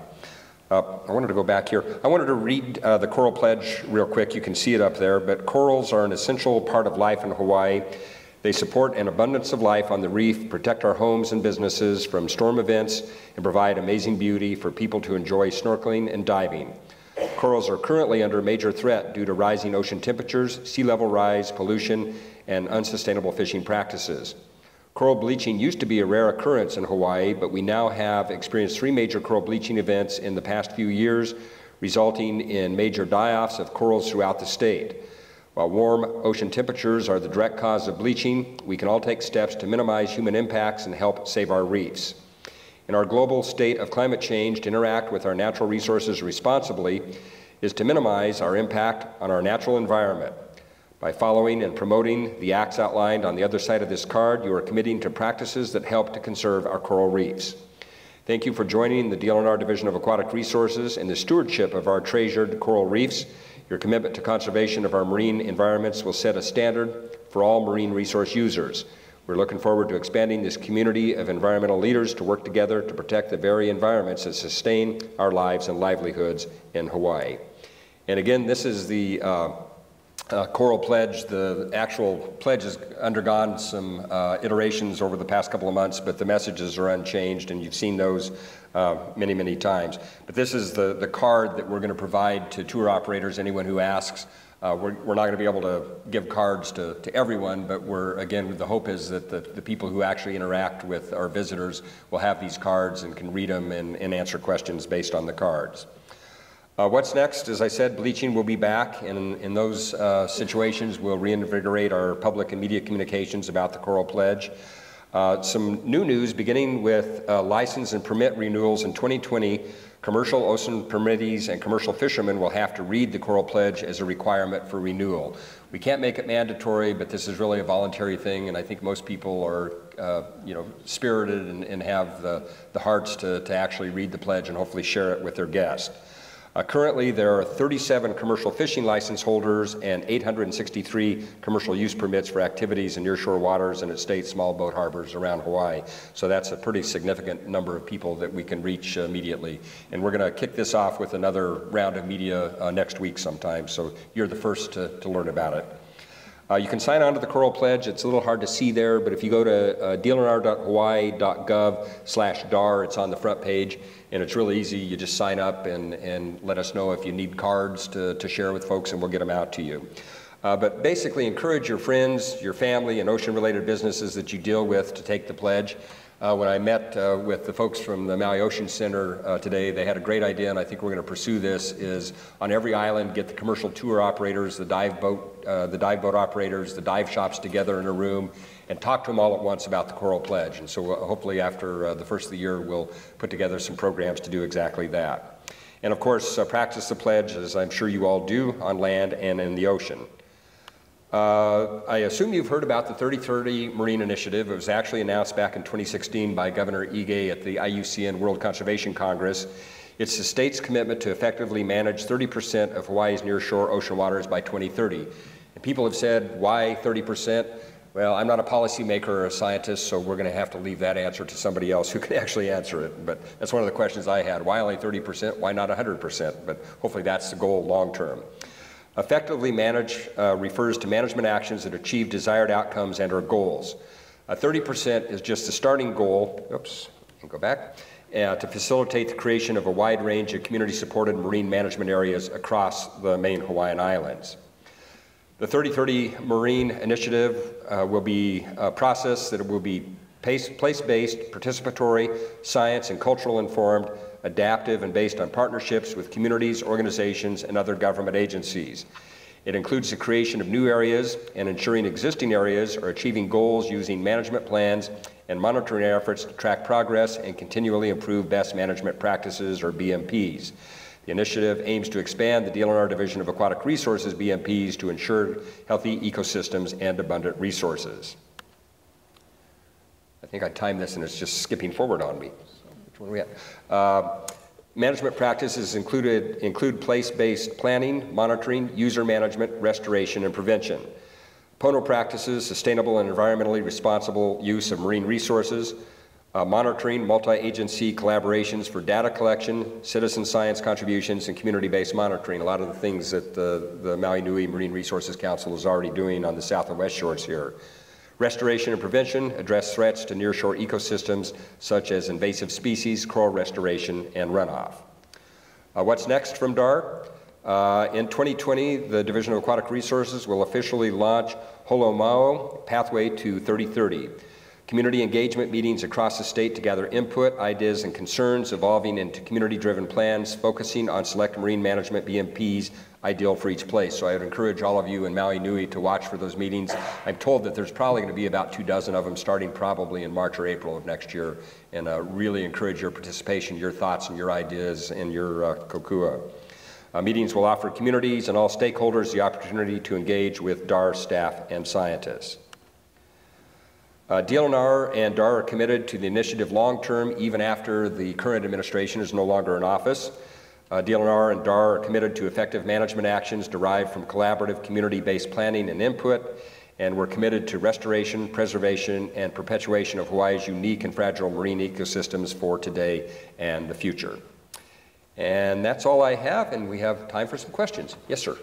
Uh, I wanted to go back here. I wanted to read uh, the Coral Pledge real quick. You can see it up there, but corals are an essential part of life in Hawaii. They support an abundance of life on the reef, protect our homes and businesses from storm events, and provide amazing beauty for people to enjoy snorkeling and diving. Corals are currently under major threat due to rising ocean temperatures, sea level rise, pollution, and unsustainable fishing practices. Coral bleaching used to be a rare occurrence in Hawaii, but we now have experienced three major coral bleaching events in the past few years, resulting in major die-offs of corals throughout the state. While warm ocean temperatures are the direct cause of bleaching, we can all take steps to minimize human impacts and help save our reefs. In our global state of climate change, to interact with our natural resources responsibly is to minimize our impact on our natural environment. By following and promoting the acts outlined on the other side of this card, you are committing to practices that help to conserve our coral reefs. Thank you for joining the DLNR Division of Aquatic Resources in the stewardship of our treasured coral reefs. Your commitment to conservation of our marine environments will set a standard for all marine resource users. We're looking forward to expanding this community of environmental leaders to work together to protect the very environments that sustain our lives and livelihoods in Hawaii. And again, this is the uh, uh, Coral Pledge, the actual pledge has undergone some uh, iterations over the past couple of months, but the messages are unchanged, and you've seen those uh, many, many times. But this is the, the card that we're going to provide to tour operators, anyone who asks. Uh, we're, we're, not going to be able to give cards to, to everyone, but we're, again, the hope is that the, the people who actually interact with our visitors will have these cards and can read them and, and answer questions based on the cards. Uh, what's next? As I said, bleaching will be back, and in, those uh, situations, we'll reinvigorate our public and media communications about the Coral Pledge. Uh, some new news beginning with uh, license and permit renewals in 2020. Commercial ocean permittees and commercial fishermen will have to read the Coral Pledge as a requirement for renewal. We can't make it mandatory, but this is really a voluntary thing, and I think most people are, uh, you know, spirited and, and have the, the hearts to, to actually read the pledge and hopefully share it with their guests. Uh, currently, there are 37 commercial fishing license holders and 863 commercial use permits for activities in nearshore waters and at state small boat harbors around Hawaii. So that's a pretty significant number of people that we can reach immediately. And we're going to kick this off with another round of media uh, next week sometime, so you're the first to, to learn about it. Uh, you can sign on to the Coral Pledge. It's a little hard to see there, but if you go to uh, dlnr.hawaii.gov slash DAR, it's on the front page, and it's really easy. You just sign up and, and let us know if you need cards to, to share with folks, and we'll get them out to you. Uh, but basically, encourage your friends, your family, and ocean-related businesses that you deal with to take the pledge. Uh, when I met uh, with the folks from the Maui Ocean Center uh, today, they had a great idea, and I think we're going to pursue this, is on every island, get the commercial tour operators, the dive boat, uh, the dive boat operators, the dive shops together in a room, and talk to them all at once about the Coral Pledge. And so uh, hopefully after uh, the first of the year, we'll put together some programs to do exactly that. And of course, practice the pledge, as I'm sure you all do, on land and in the ocean. Uh, I assume you've heard about the 3030 Marine Initiative. It was actually announced back in 2016 by Governor Ige at the IUCN World Conservation Congress. It's the state's commitment to effectively manage 30% of Hawaii's nearshore ocean waters by 2030. And people have said, why 30%? Well, I'm not a policymaker or a scientist, so we're going to have to leave that answer to somebody else who can actually answer it. But that's one of the questions I had. Why only 30%? Why not 100%? But hopefully that's the goal long term. Effectively manage uh, refers to management actions that achieve desired outcomes and or goals. Uh, 30% is just the starting goal, oops, and go back, uh, to facilitate the creation of a wide range of community-supported marine management areas across the main Hawaiian Islands. The 3030 Marine Initiative uh, will be a process that will be place-based, participatory, science and cultural informed, adaptive, and based on partnerships with communities, organizations, and other government agencies. It includes the creation of new areas and ensuring existing areas are achieving goals using management plans and monitoring efforts to track progress and continually improve best management practices or BMPs. The initiative aims to expand the DLNR Division of Aquatic Resources BMPs to ensure healthy ecosystems and abundant resources. I think I timed this and it's just skipping forward on me. One are we at? Uh, management practices included, include place-based planning, monitoring, user management, restoration, and prevention. Pono practices, sustainable and environmentally responsible use of marine resources, uh, monitoring multi-agency collaborations for data collection, citizen science contributions, and community-based monitoring, a lot of the things that the, the Maui Nui Marine Resources Council is already doing on the south and west shores here. Restoration and prevention address threats to nearshore ecosystems such as invasive species, coral restoration, and runoff. Uh, what's next from DAR? Uh, in 2020, the Division of Aquatic Resources will officially launch Holomua Pathway to 3030 community engagement meetings across the state to gather input, ideas, and concerns evolving into community-driven plans focusing on select marine management BMPs ideal for each place. So I would encourage all of you in Maui Nui to watch for those meetings. I'm told that there's probably going to be about two dozen of them starting probably in March or April of next year. And uh, really encourage your participation, your thoughts, and your ideas, and your uh, kokua. Uh, meetings will offer communities and all stakeholders the opportunity to engage with DAR staff and scientists. Uh, DLNR and DAR are committed to the initiative long term, even after the current administration is no longer in office. Uh, DLNR and DAR are committed to effective management actions derived from collaborative community based planning and input, and we're committed to restoration, preservation, and perpetuation of Hawaii's unique and fragile marine ecosystems for today and the future. And that's all I have, and we have time for some questions. Yes, sir.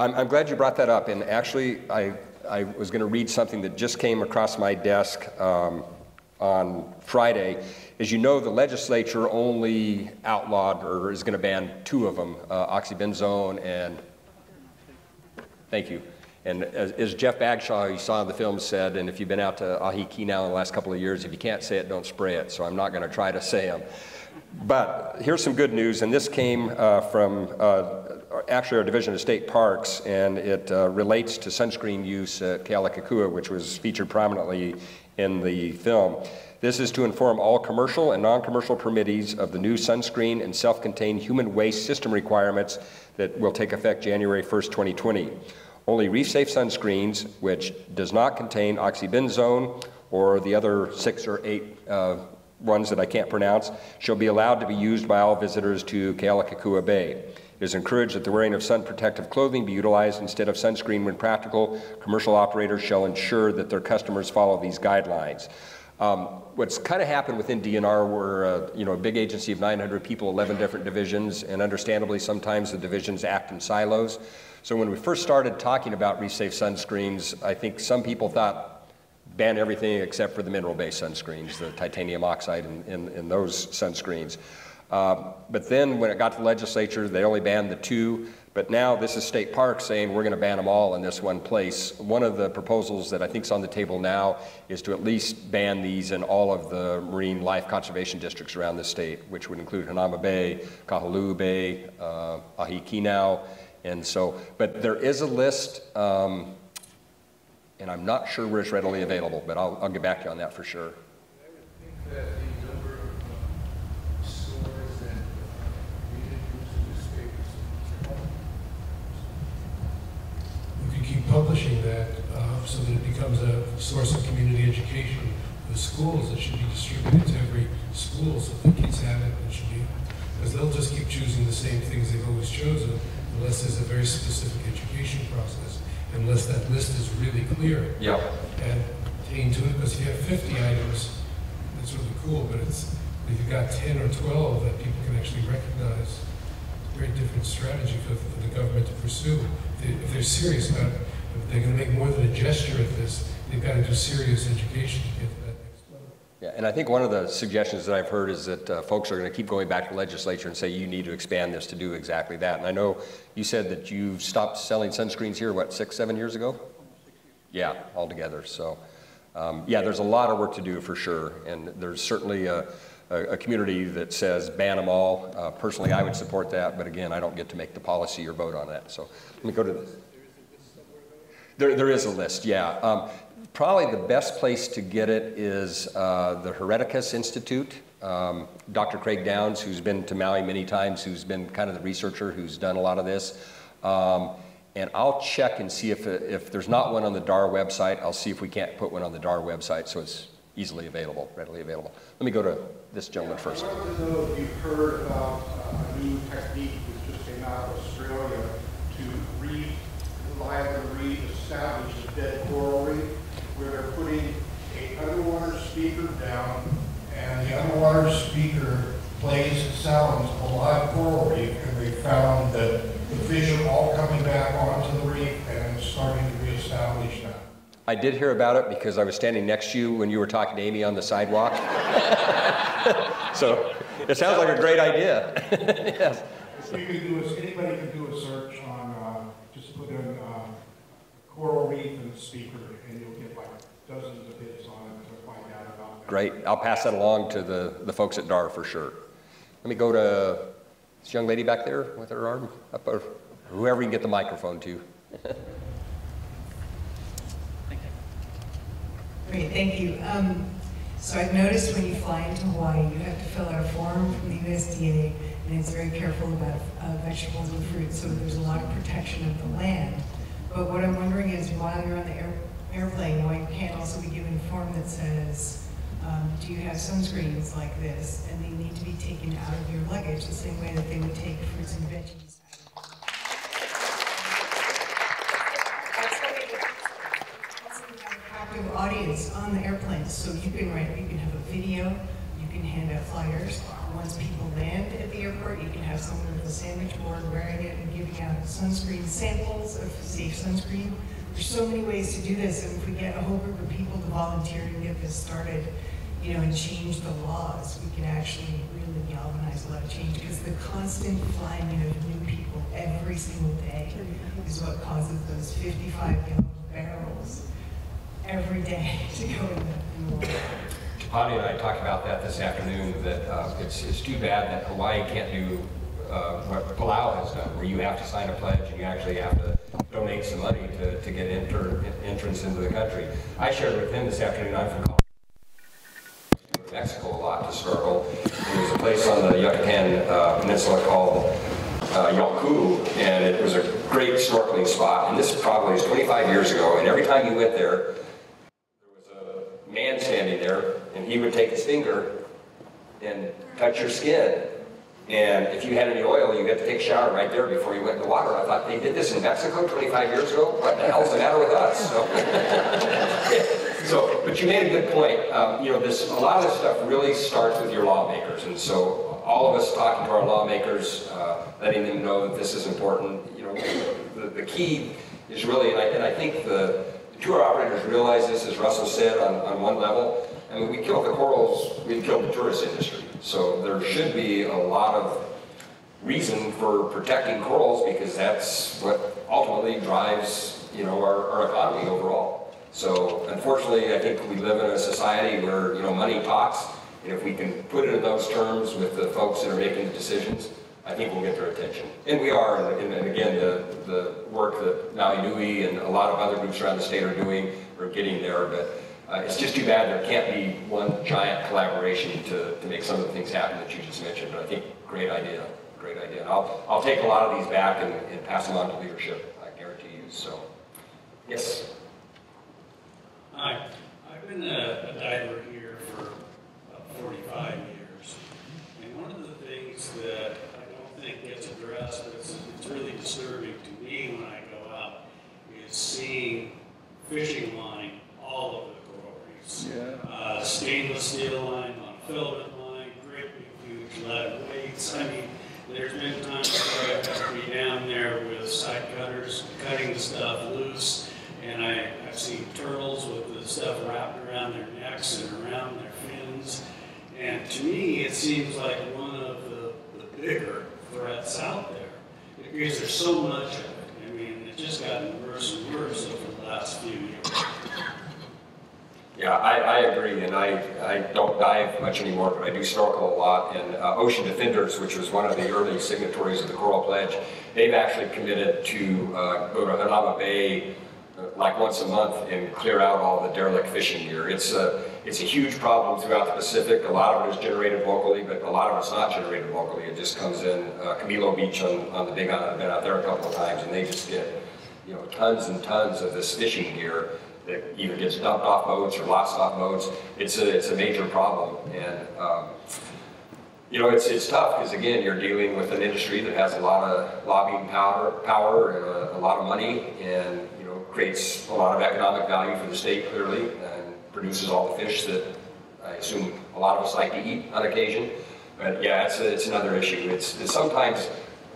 I'm, I'm glad you brought that up. And actually, I, I was going to read something that just came across my desk um, on Friday. As you know, the legislature only outlawed or is going to ban two of them, uh, oxybenzone and, thank you. And as, as, Jeff Bagshaw, you saw in the film, said, and if you've been out to Ahihi-Kinau in the last couple of years, if you can't say it, don't spray it. So I'm not going to try to say them. But here's some good news, and this came uh, from uh, actually our Division of State Parks, and it uh, relates to sunscreen use at Kealakekua, which was featured prominently in the film. This is to inform all commercial and non-commercial permittees of the new sunscreen and self-contained human waste system requirements that will take effect January 1st, 2020. Only reef-safe sunscreens, which does not contain oxybenzone or the other six or eight uh, ones that I can't pronounce, shall be allowed to be used by all visitors to Kealakekua Bay. It is encouraged that the wearing of sun protective clothing be utilized instead of sunscreen when practical. Commercial operators shall ensure that their customers follow these guidelines. Um, what's kind of happened within DNR, we're uh, you know, a big agency of 900 people, 11 different divisions, and understandably, sometimes the divisions act in silos. So when we first started talking about reef-safe sunscreens, I think some people thought ban everything except for the mineral-based sunscreens, the titanium oxide in, in, in those sunscreens. Uh, but then when it got to the legislature, they only banned the two. But now this is state parks saying we're going to ban them all in this one place. One of the proposals that I think is on the table now is to at least ban these in all of the marine life conservation districts around the state, which would include Hanauma Bay, Kahalu'u Bay, uh, Ahihi-Kinau, and so. But there is a list, um, and I'm not sure where it's readily available, but I'll, I'll get back to you on that for sure. Publishing that uh, so that it becomes a source of community education for the schools. It should be distributed to every school so the kids have it. It should be, because they'll just keep choosing the same things they've always chosen unless there's a very specific education process, unless that list is really clear. Yeah. And attain to it, because if you have 50 items, that's really cool, but it's, if you've got 10 or 12 that people can actually recognize, it's a very different strategy for, for the government to pursue. If they're serious about they're going to make more than a gesture at this, they've got to do serious education to get to that next level. Yeah, and I think one of the suggestions that I've heard is that uh, folks are going to keep going back to legislature and say you need to expand this to do exactly that. And I know you said that you stopped selling sunscreens here, what, six, seven years ago? Yeah, altogether. So, um, yeah, there's a lot of work to do for sure. And there's certainly a, a, a community that says ban them all. Uh, Personally, I would support that, but again, I don't get to make the policy or vote on that. So let me go to this. There, there is a list, yeah. Um, Probably the best place to get it is uh, the Haereticus Institute. Um, Dr. Craig Downs, who's been to Maui many times, who's been kind of the researcher who's done a lot of this. Um, and I'll check and see if, if there's not one on the DAR website, I'll see if we can't put one on the DAR website so it's easily available, readily available. Let me go to this gentleman first. I wanted to know if you've heard about uh, a new technique that just came out of Australia to re, live and re-establish a dead coral reef, where they're putting a underwater speaker down, and the underwater speaker plays sounds of a live coral reef, and they found that the fish are all coming back onto the reef and it's starting to reestablish now. I did hear about it because I was standing next to you when you were talking to Amy on the sidewalk. so it sounds like a great idea. yes. You can do a, anybody can do a search on, uh, just put in uh, coral reef and speaker, and you'll get like dozens of hits on it to find out about that. Great. I'll pass that along to the, the folks at DAR for sure. Let me go to this young lady back there with her arm up, or whoever you can get the microphone to. Great, thank you. Um, so I've noticed when you fly into Hawaii, you have to fill out a form from the USDA, and it's very careful about uh, vegetables and fruits, so there's a lot of protection of the land. But what I'm wondering is, while you're on the air, airplane, why you can't also be given a form that says, um, do you have sunscreens like this? And they need to be taken out of your luggage the same way that they would take fruits and veggies. Audience on the airplanes, so you can write, you can have a video, you can hand out flyers. Once people land at the airport, you can have someone with a sandwich board wearing it and giving out sunscreen samples of safe sunscreen. There's so many ways to do this, and if we get a whole group of people to volunteer and get this started, you know, and change the laws, we can actually really galvanize a lot of change because the constant flying in of new people every single day is what causes those 55 gallon barrels every day to go in the, in the water. Patty and I talked about that this afternoon, that uh, it's, it's too bad that Hawaii can't do uh, what Palau has done, where you have to sign a pledge and you actually have to donate some money to, to get enter, entrance into the country. I shared with him this afternoon, I'm from Colorado. Mexico a lot to snorkel. There's a place on the Yucatan uh, Peninsula called uh, and it was a great snorkeling spot. And this probably is 25 years ago, and every time you went there was a man standing there, and he would take his finger and touch your skin. And if you had any oil, you had to take a shower right there before you went in the water. I thought, they did this in Mexico 25 years ago? What the hell's the matter with us? So, so but you made a good point. Um, you know, this a lot of this stuff really starts with your lawmakers. And so all of us talking to our lawmakers, uh, letting them know that this is important. You know, the, the key is really, and I, and I think the, the tour operators realize this, as Russell said, on, on one level. I mean, we killed the corals, we killed the tourist industry. So there should be a lot of reason for protecting corals because that's what ultimately drives, you know, our, our economy overall. So unfortunately, I think we live in a society where, you know, money talks. And if we can put it in those terms with the folks that are making the decisions, I think we'll get their attention. And we are, and, and again, the, the work that Maui Nui and a lot of other groups around the state are doing, are getting there. But uh, it's just too bad there can't be one giant collaboration to, to make some of the things happen that you just mentioned. But I think great idea, great idea. And I'll, I'll take a lot of these back and, and pass them on to leadership, I guarantee you. So, yes. Hi, I've been a, a diver here for about 45 years. And one of the things that I don't think gets addressed, but it's, it's really disturbing to me when I go out, is seeing fishing line all over reefs. Yeah. Uh, stainless steel line, monofilament line, great big huge lead weights. I mean, there's been times where I've to be down there with side cutters, cutting the stuff loose, and I, I've seen turtles with the stuff wrapped around their necks and around their fins. And to me, it seems like one of the, the bigger threats out there because there's so much of it. I mean, it's just gotten worse and worse over the last few years. Yeah, I, I agree, and I, I don't dive much anymore, but I do snorkel a lot. And uh, Ocean Defenders, which was one of the early signatories of the Coral Pledge, they've actually committed to uh, go to Hanauma Bay uh, like once a month and clear out all the derelict fishing gear. It's a, it's a huge problem throughout the Pacific. A lot of it is generated locally, but a lot of it's not generated locally. It just comes in uh, Kamilo Beach on, on the Big Island. I've been out there a couple of times, and they just get you know tons and tons of this fishing gear that either gets dumped off boats or lost off boats. It's a, it's a major problem. And, um, you know, it's, it's tough because, again, you're dealing with an industry that has a lot of lobbying power, power and a, a lot of money and, you know, creates a lot of economic value for the state, clearly, and produces all the fish that I assume a lot of us like to eat on occasion. But yeah, it's, a, it's another issue. It's, it's sometimes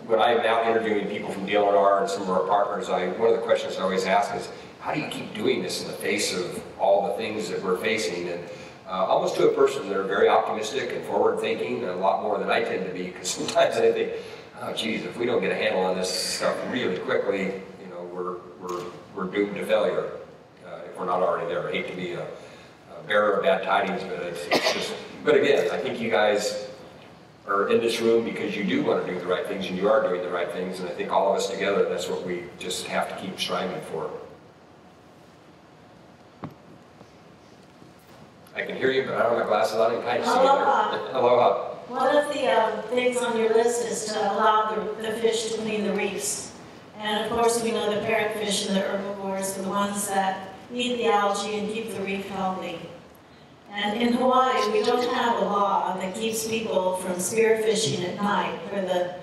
when I'm out interviewing people from DLNR and some of our partners, I, one of the questions I always ask is, how do you keep doing this in the face of all the things that we're facing? And uh, almost to a person, they're very optimistic and forward-thinking, and a lot more than I tend to be, because sometimes I think, oh geez, if we don't get a handle on this stuff really quickly, you know, we're, we're, we're doomed to failure uh, if we're not already there. I hate to be a, a bearer of bad tidings, but it's, it's just, but again, I think you guys are in this room because you do want to do the right things and you are doing the right things, and I think all of us together, that's what we just have to keep striving for. I can hear you, but I don't have my glasses on kind of see you Aloha. One of the um, things on your list is to allow the, the fish to clean the reefs. And of course, we know the parrotfish and the herbivores are the ones that eat the algae and keep the reef healthy. And in Hawaii, we don't have a law that keeps people from spearfishing at night, where the,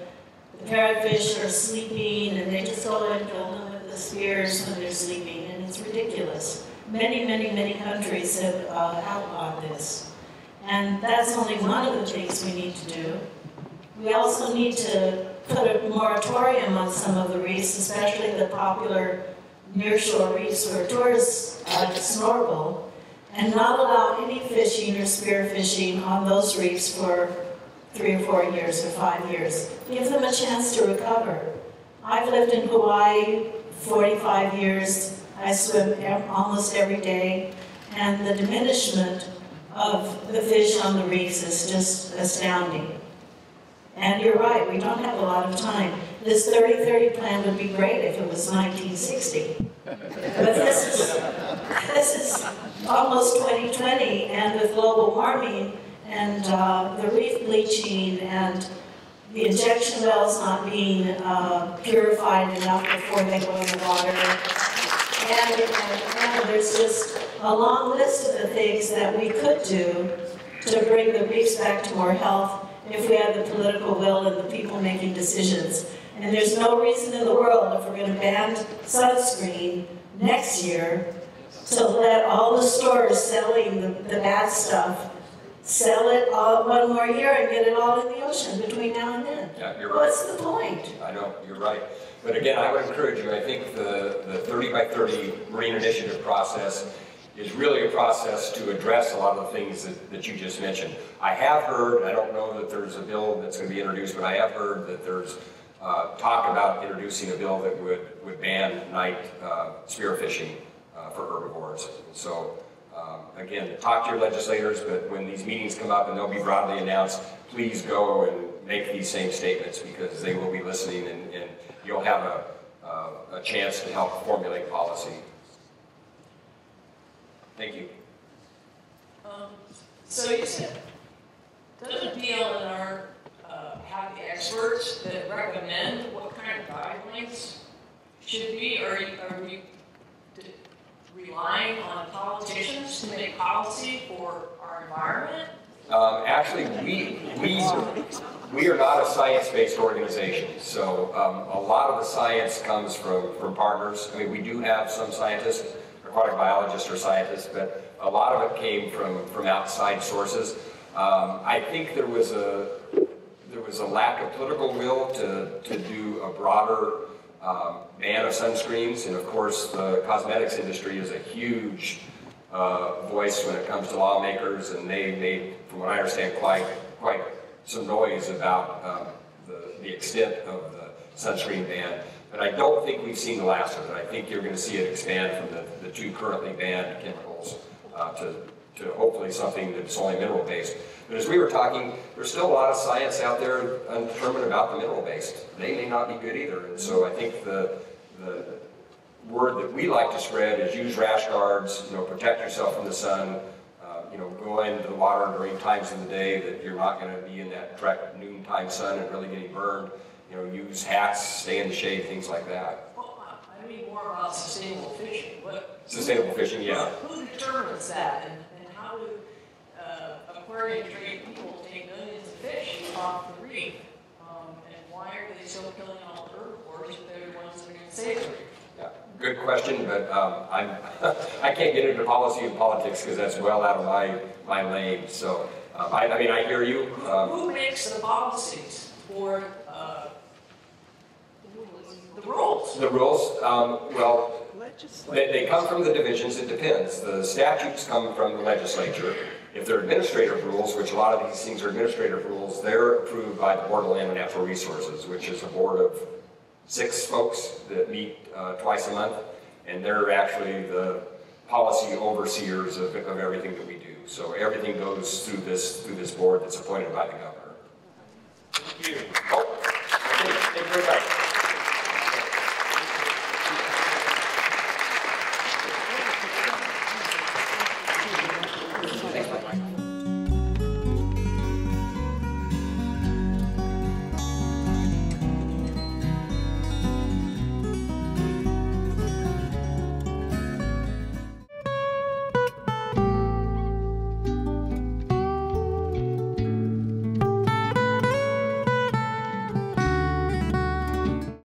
the parrotfish are sleeping and they just go and kill them with the spears when they're sleeping, and it's ridiculous. Many, many, many countries have uh, outlawed this. And that's only one of the things we need to do. We also need to put a moratorium on some of the reefs, especially the popular nearshore reefs where tourists uh, snorkel, and not allow any fishing or spearfishing on those reefs for three or four years or five years. Give them a chance to recover. I've lived in Hawaii 45 years. I swim almost every day, and the diminishment of the fish on the reefs is just astounding. And you're right, we don't have a lot of time. This 30-30 plan would be great if it was 1960. But this is, this is almost 2020, and with global warming and uh, the reef bleaching and the injection wells not being uh, purified enough before they go in the water. And, and, and there's just a long list of the things that we could do to bring the reefs back to more health if we had the political will and the people making decisions. And there's no reason in the world, if we're going to ban sunscreen next year, to let all the stores selling the, the bad stuff sell it all one more year and get it all in the ocean between now and then. Yeah, you're right. What's the point? I know, you're right. But again, I would encourage you, I think the, the 30 by 30 Marine Initiative process is really a process to address a lot of the things that, that you just mentioned. I have heard, I don't know that there's a bill that's going to be introduced, but I have heard that there's uh, talk about introducing a bill that would, would ban night uh, spearfishing uh, for herbivores. So um, again, talk to your legislators, but when these meetings come up and they'll be broadly announced, please go and make these same statements because they will be listening and, and you'll have a, uh, a chance to help formulate policy. Thank you. Um, So you said, doesn't DLNR uh, have the experts that recommend what kind of guidelines should be, or are you- are we relying on politicians to make policy for our environment? Um, actually, we, we, we are not a science-based organization, so um, a lot of the science comes from, from partners. I mean, we do have some scientists, aquatic biologists or scientists, but a lot of it came from, from outside sources. Um, I think there was a, there was a lack of political will to, to do a broader um, ban of sunscreens, and of course, the cosmetics industry is a huge uh, voice when it comes to lawmakers, and they made, from what I understand, quite quite some noise about um, the, the extent of the sunscreen ban. But I don't think we've seen the last of it. I think you're going to see it expand from the, the two currently banned chemicals uh, to, to hopefully something that's only mineral-based. But as we were talking, there's still a lot of science out there undetermined about the mineral-based. They may not be good either. And so I think the, the word that we like to spread is use rash guards, you know, protect yourself from the sun, you know, go into the water during times of the day that you're not going to be in that direct noontime sun and really getting burned. You know, use hats, stay in the shade, things like that. Well, I mean more about sustainable fishing. What, Sustainable fishing, yeah. who determines that and, and how do uh, aquarium trained people take millions of fish off the reef? Um, and why are they still killing all the herbivores if they're the ones that are going to save the reef? Yeah, Good question, but um, I'm, I can't get into policy and politics because that's well out of my, my lane. So, um, I, I mean, I hear you. Um, Who makes the policies for uh, the rules? The rules, um, well, they, they come from the divisions, it depends. The statutes come from the legislature. If they're administrative rules, which a lot of these things are administrative rules, they're approved by the Board of Land and Natural Resources, which is a board of six folks that meet uh, twice a month, and they're actually the policy overseers of, of everything that we do. So everything goes through this, through this board that's appointed by the governor. Thank you. Thank you very much.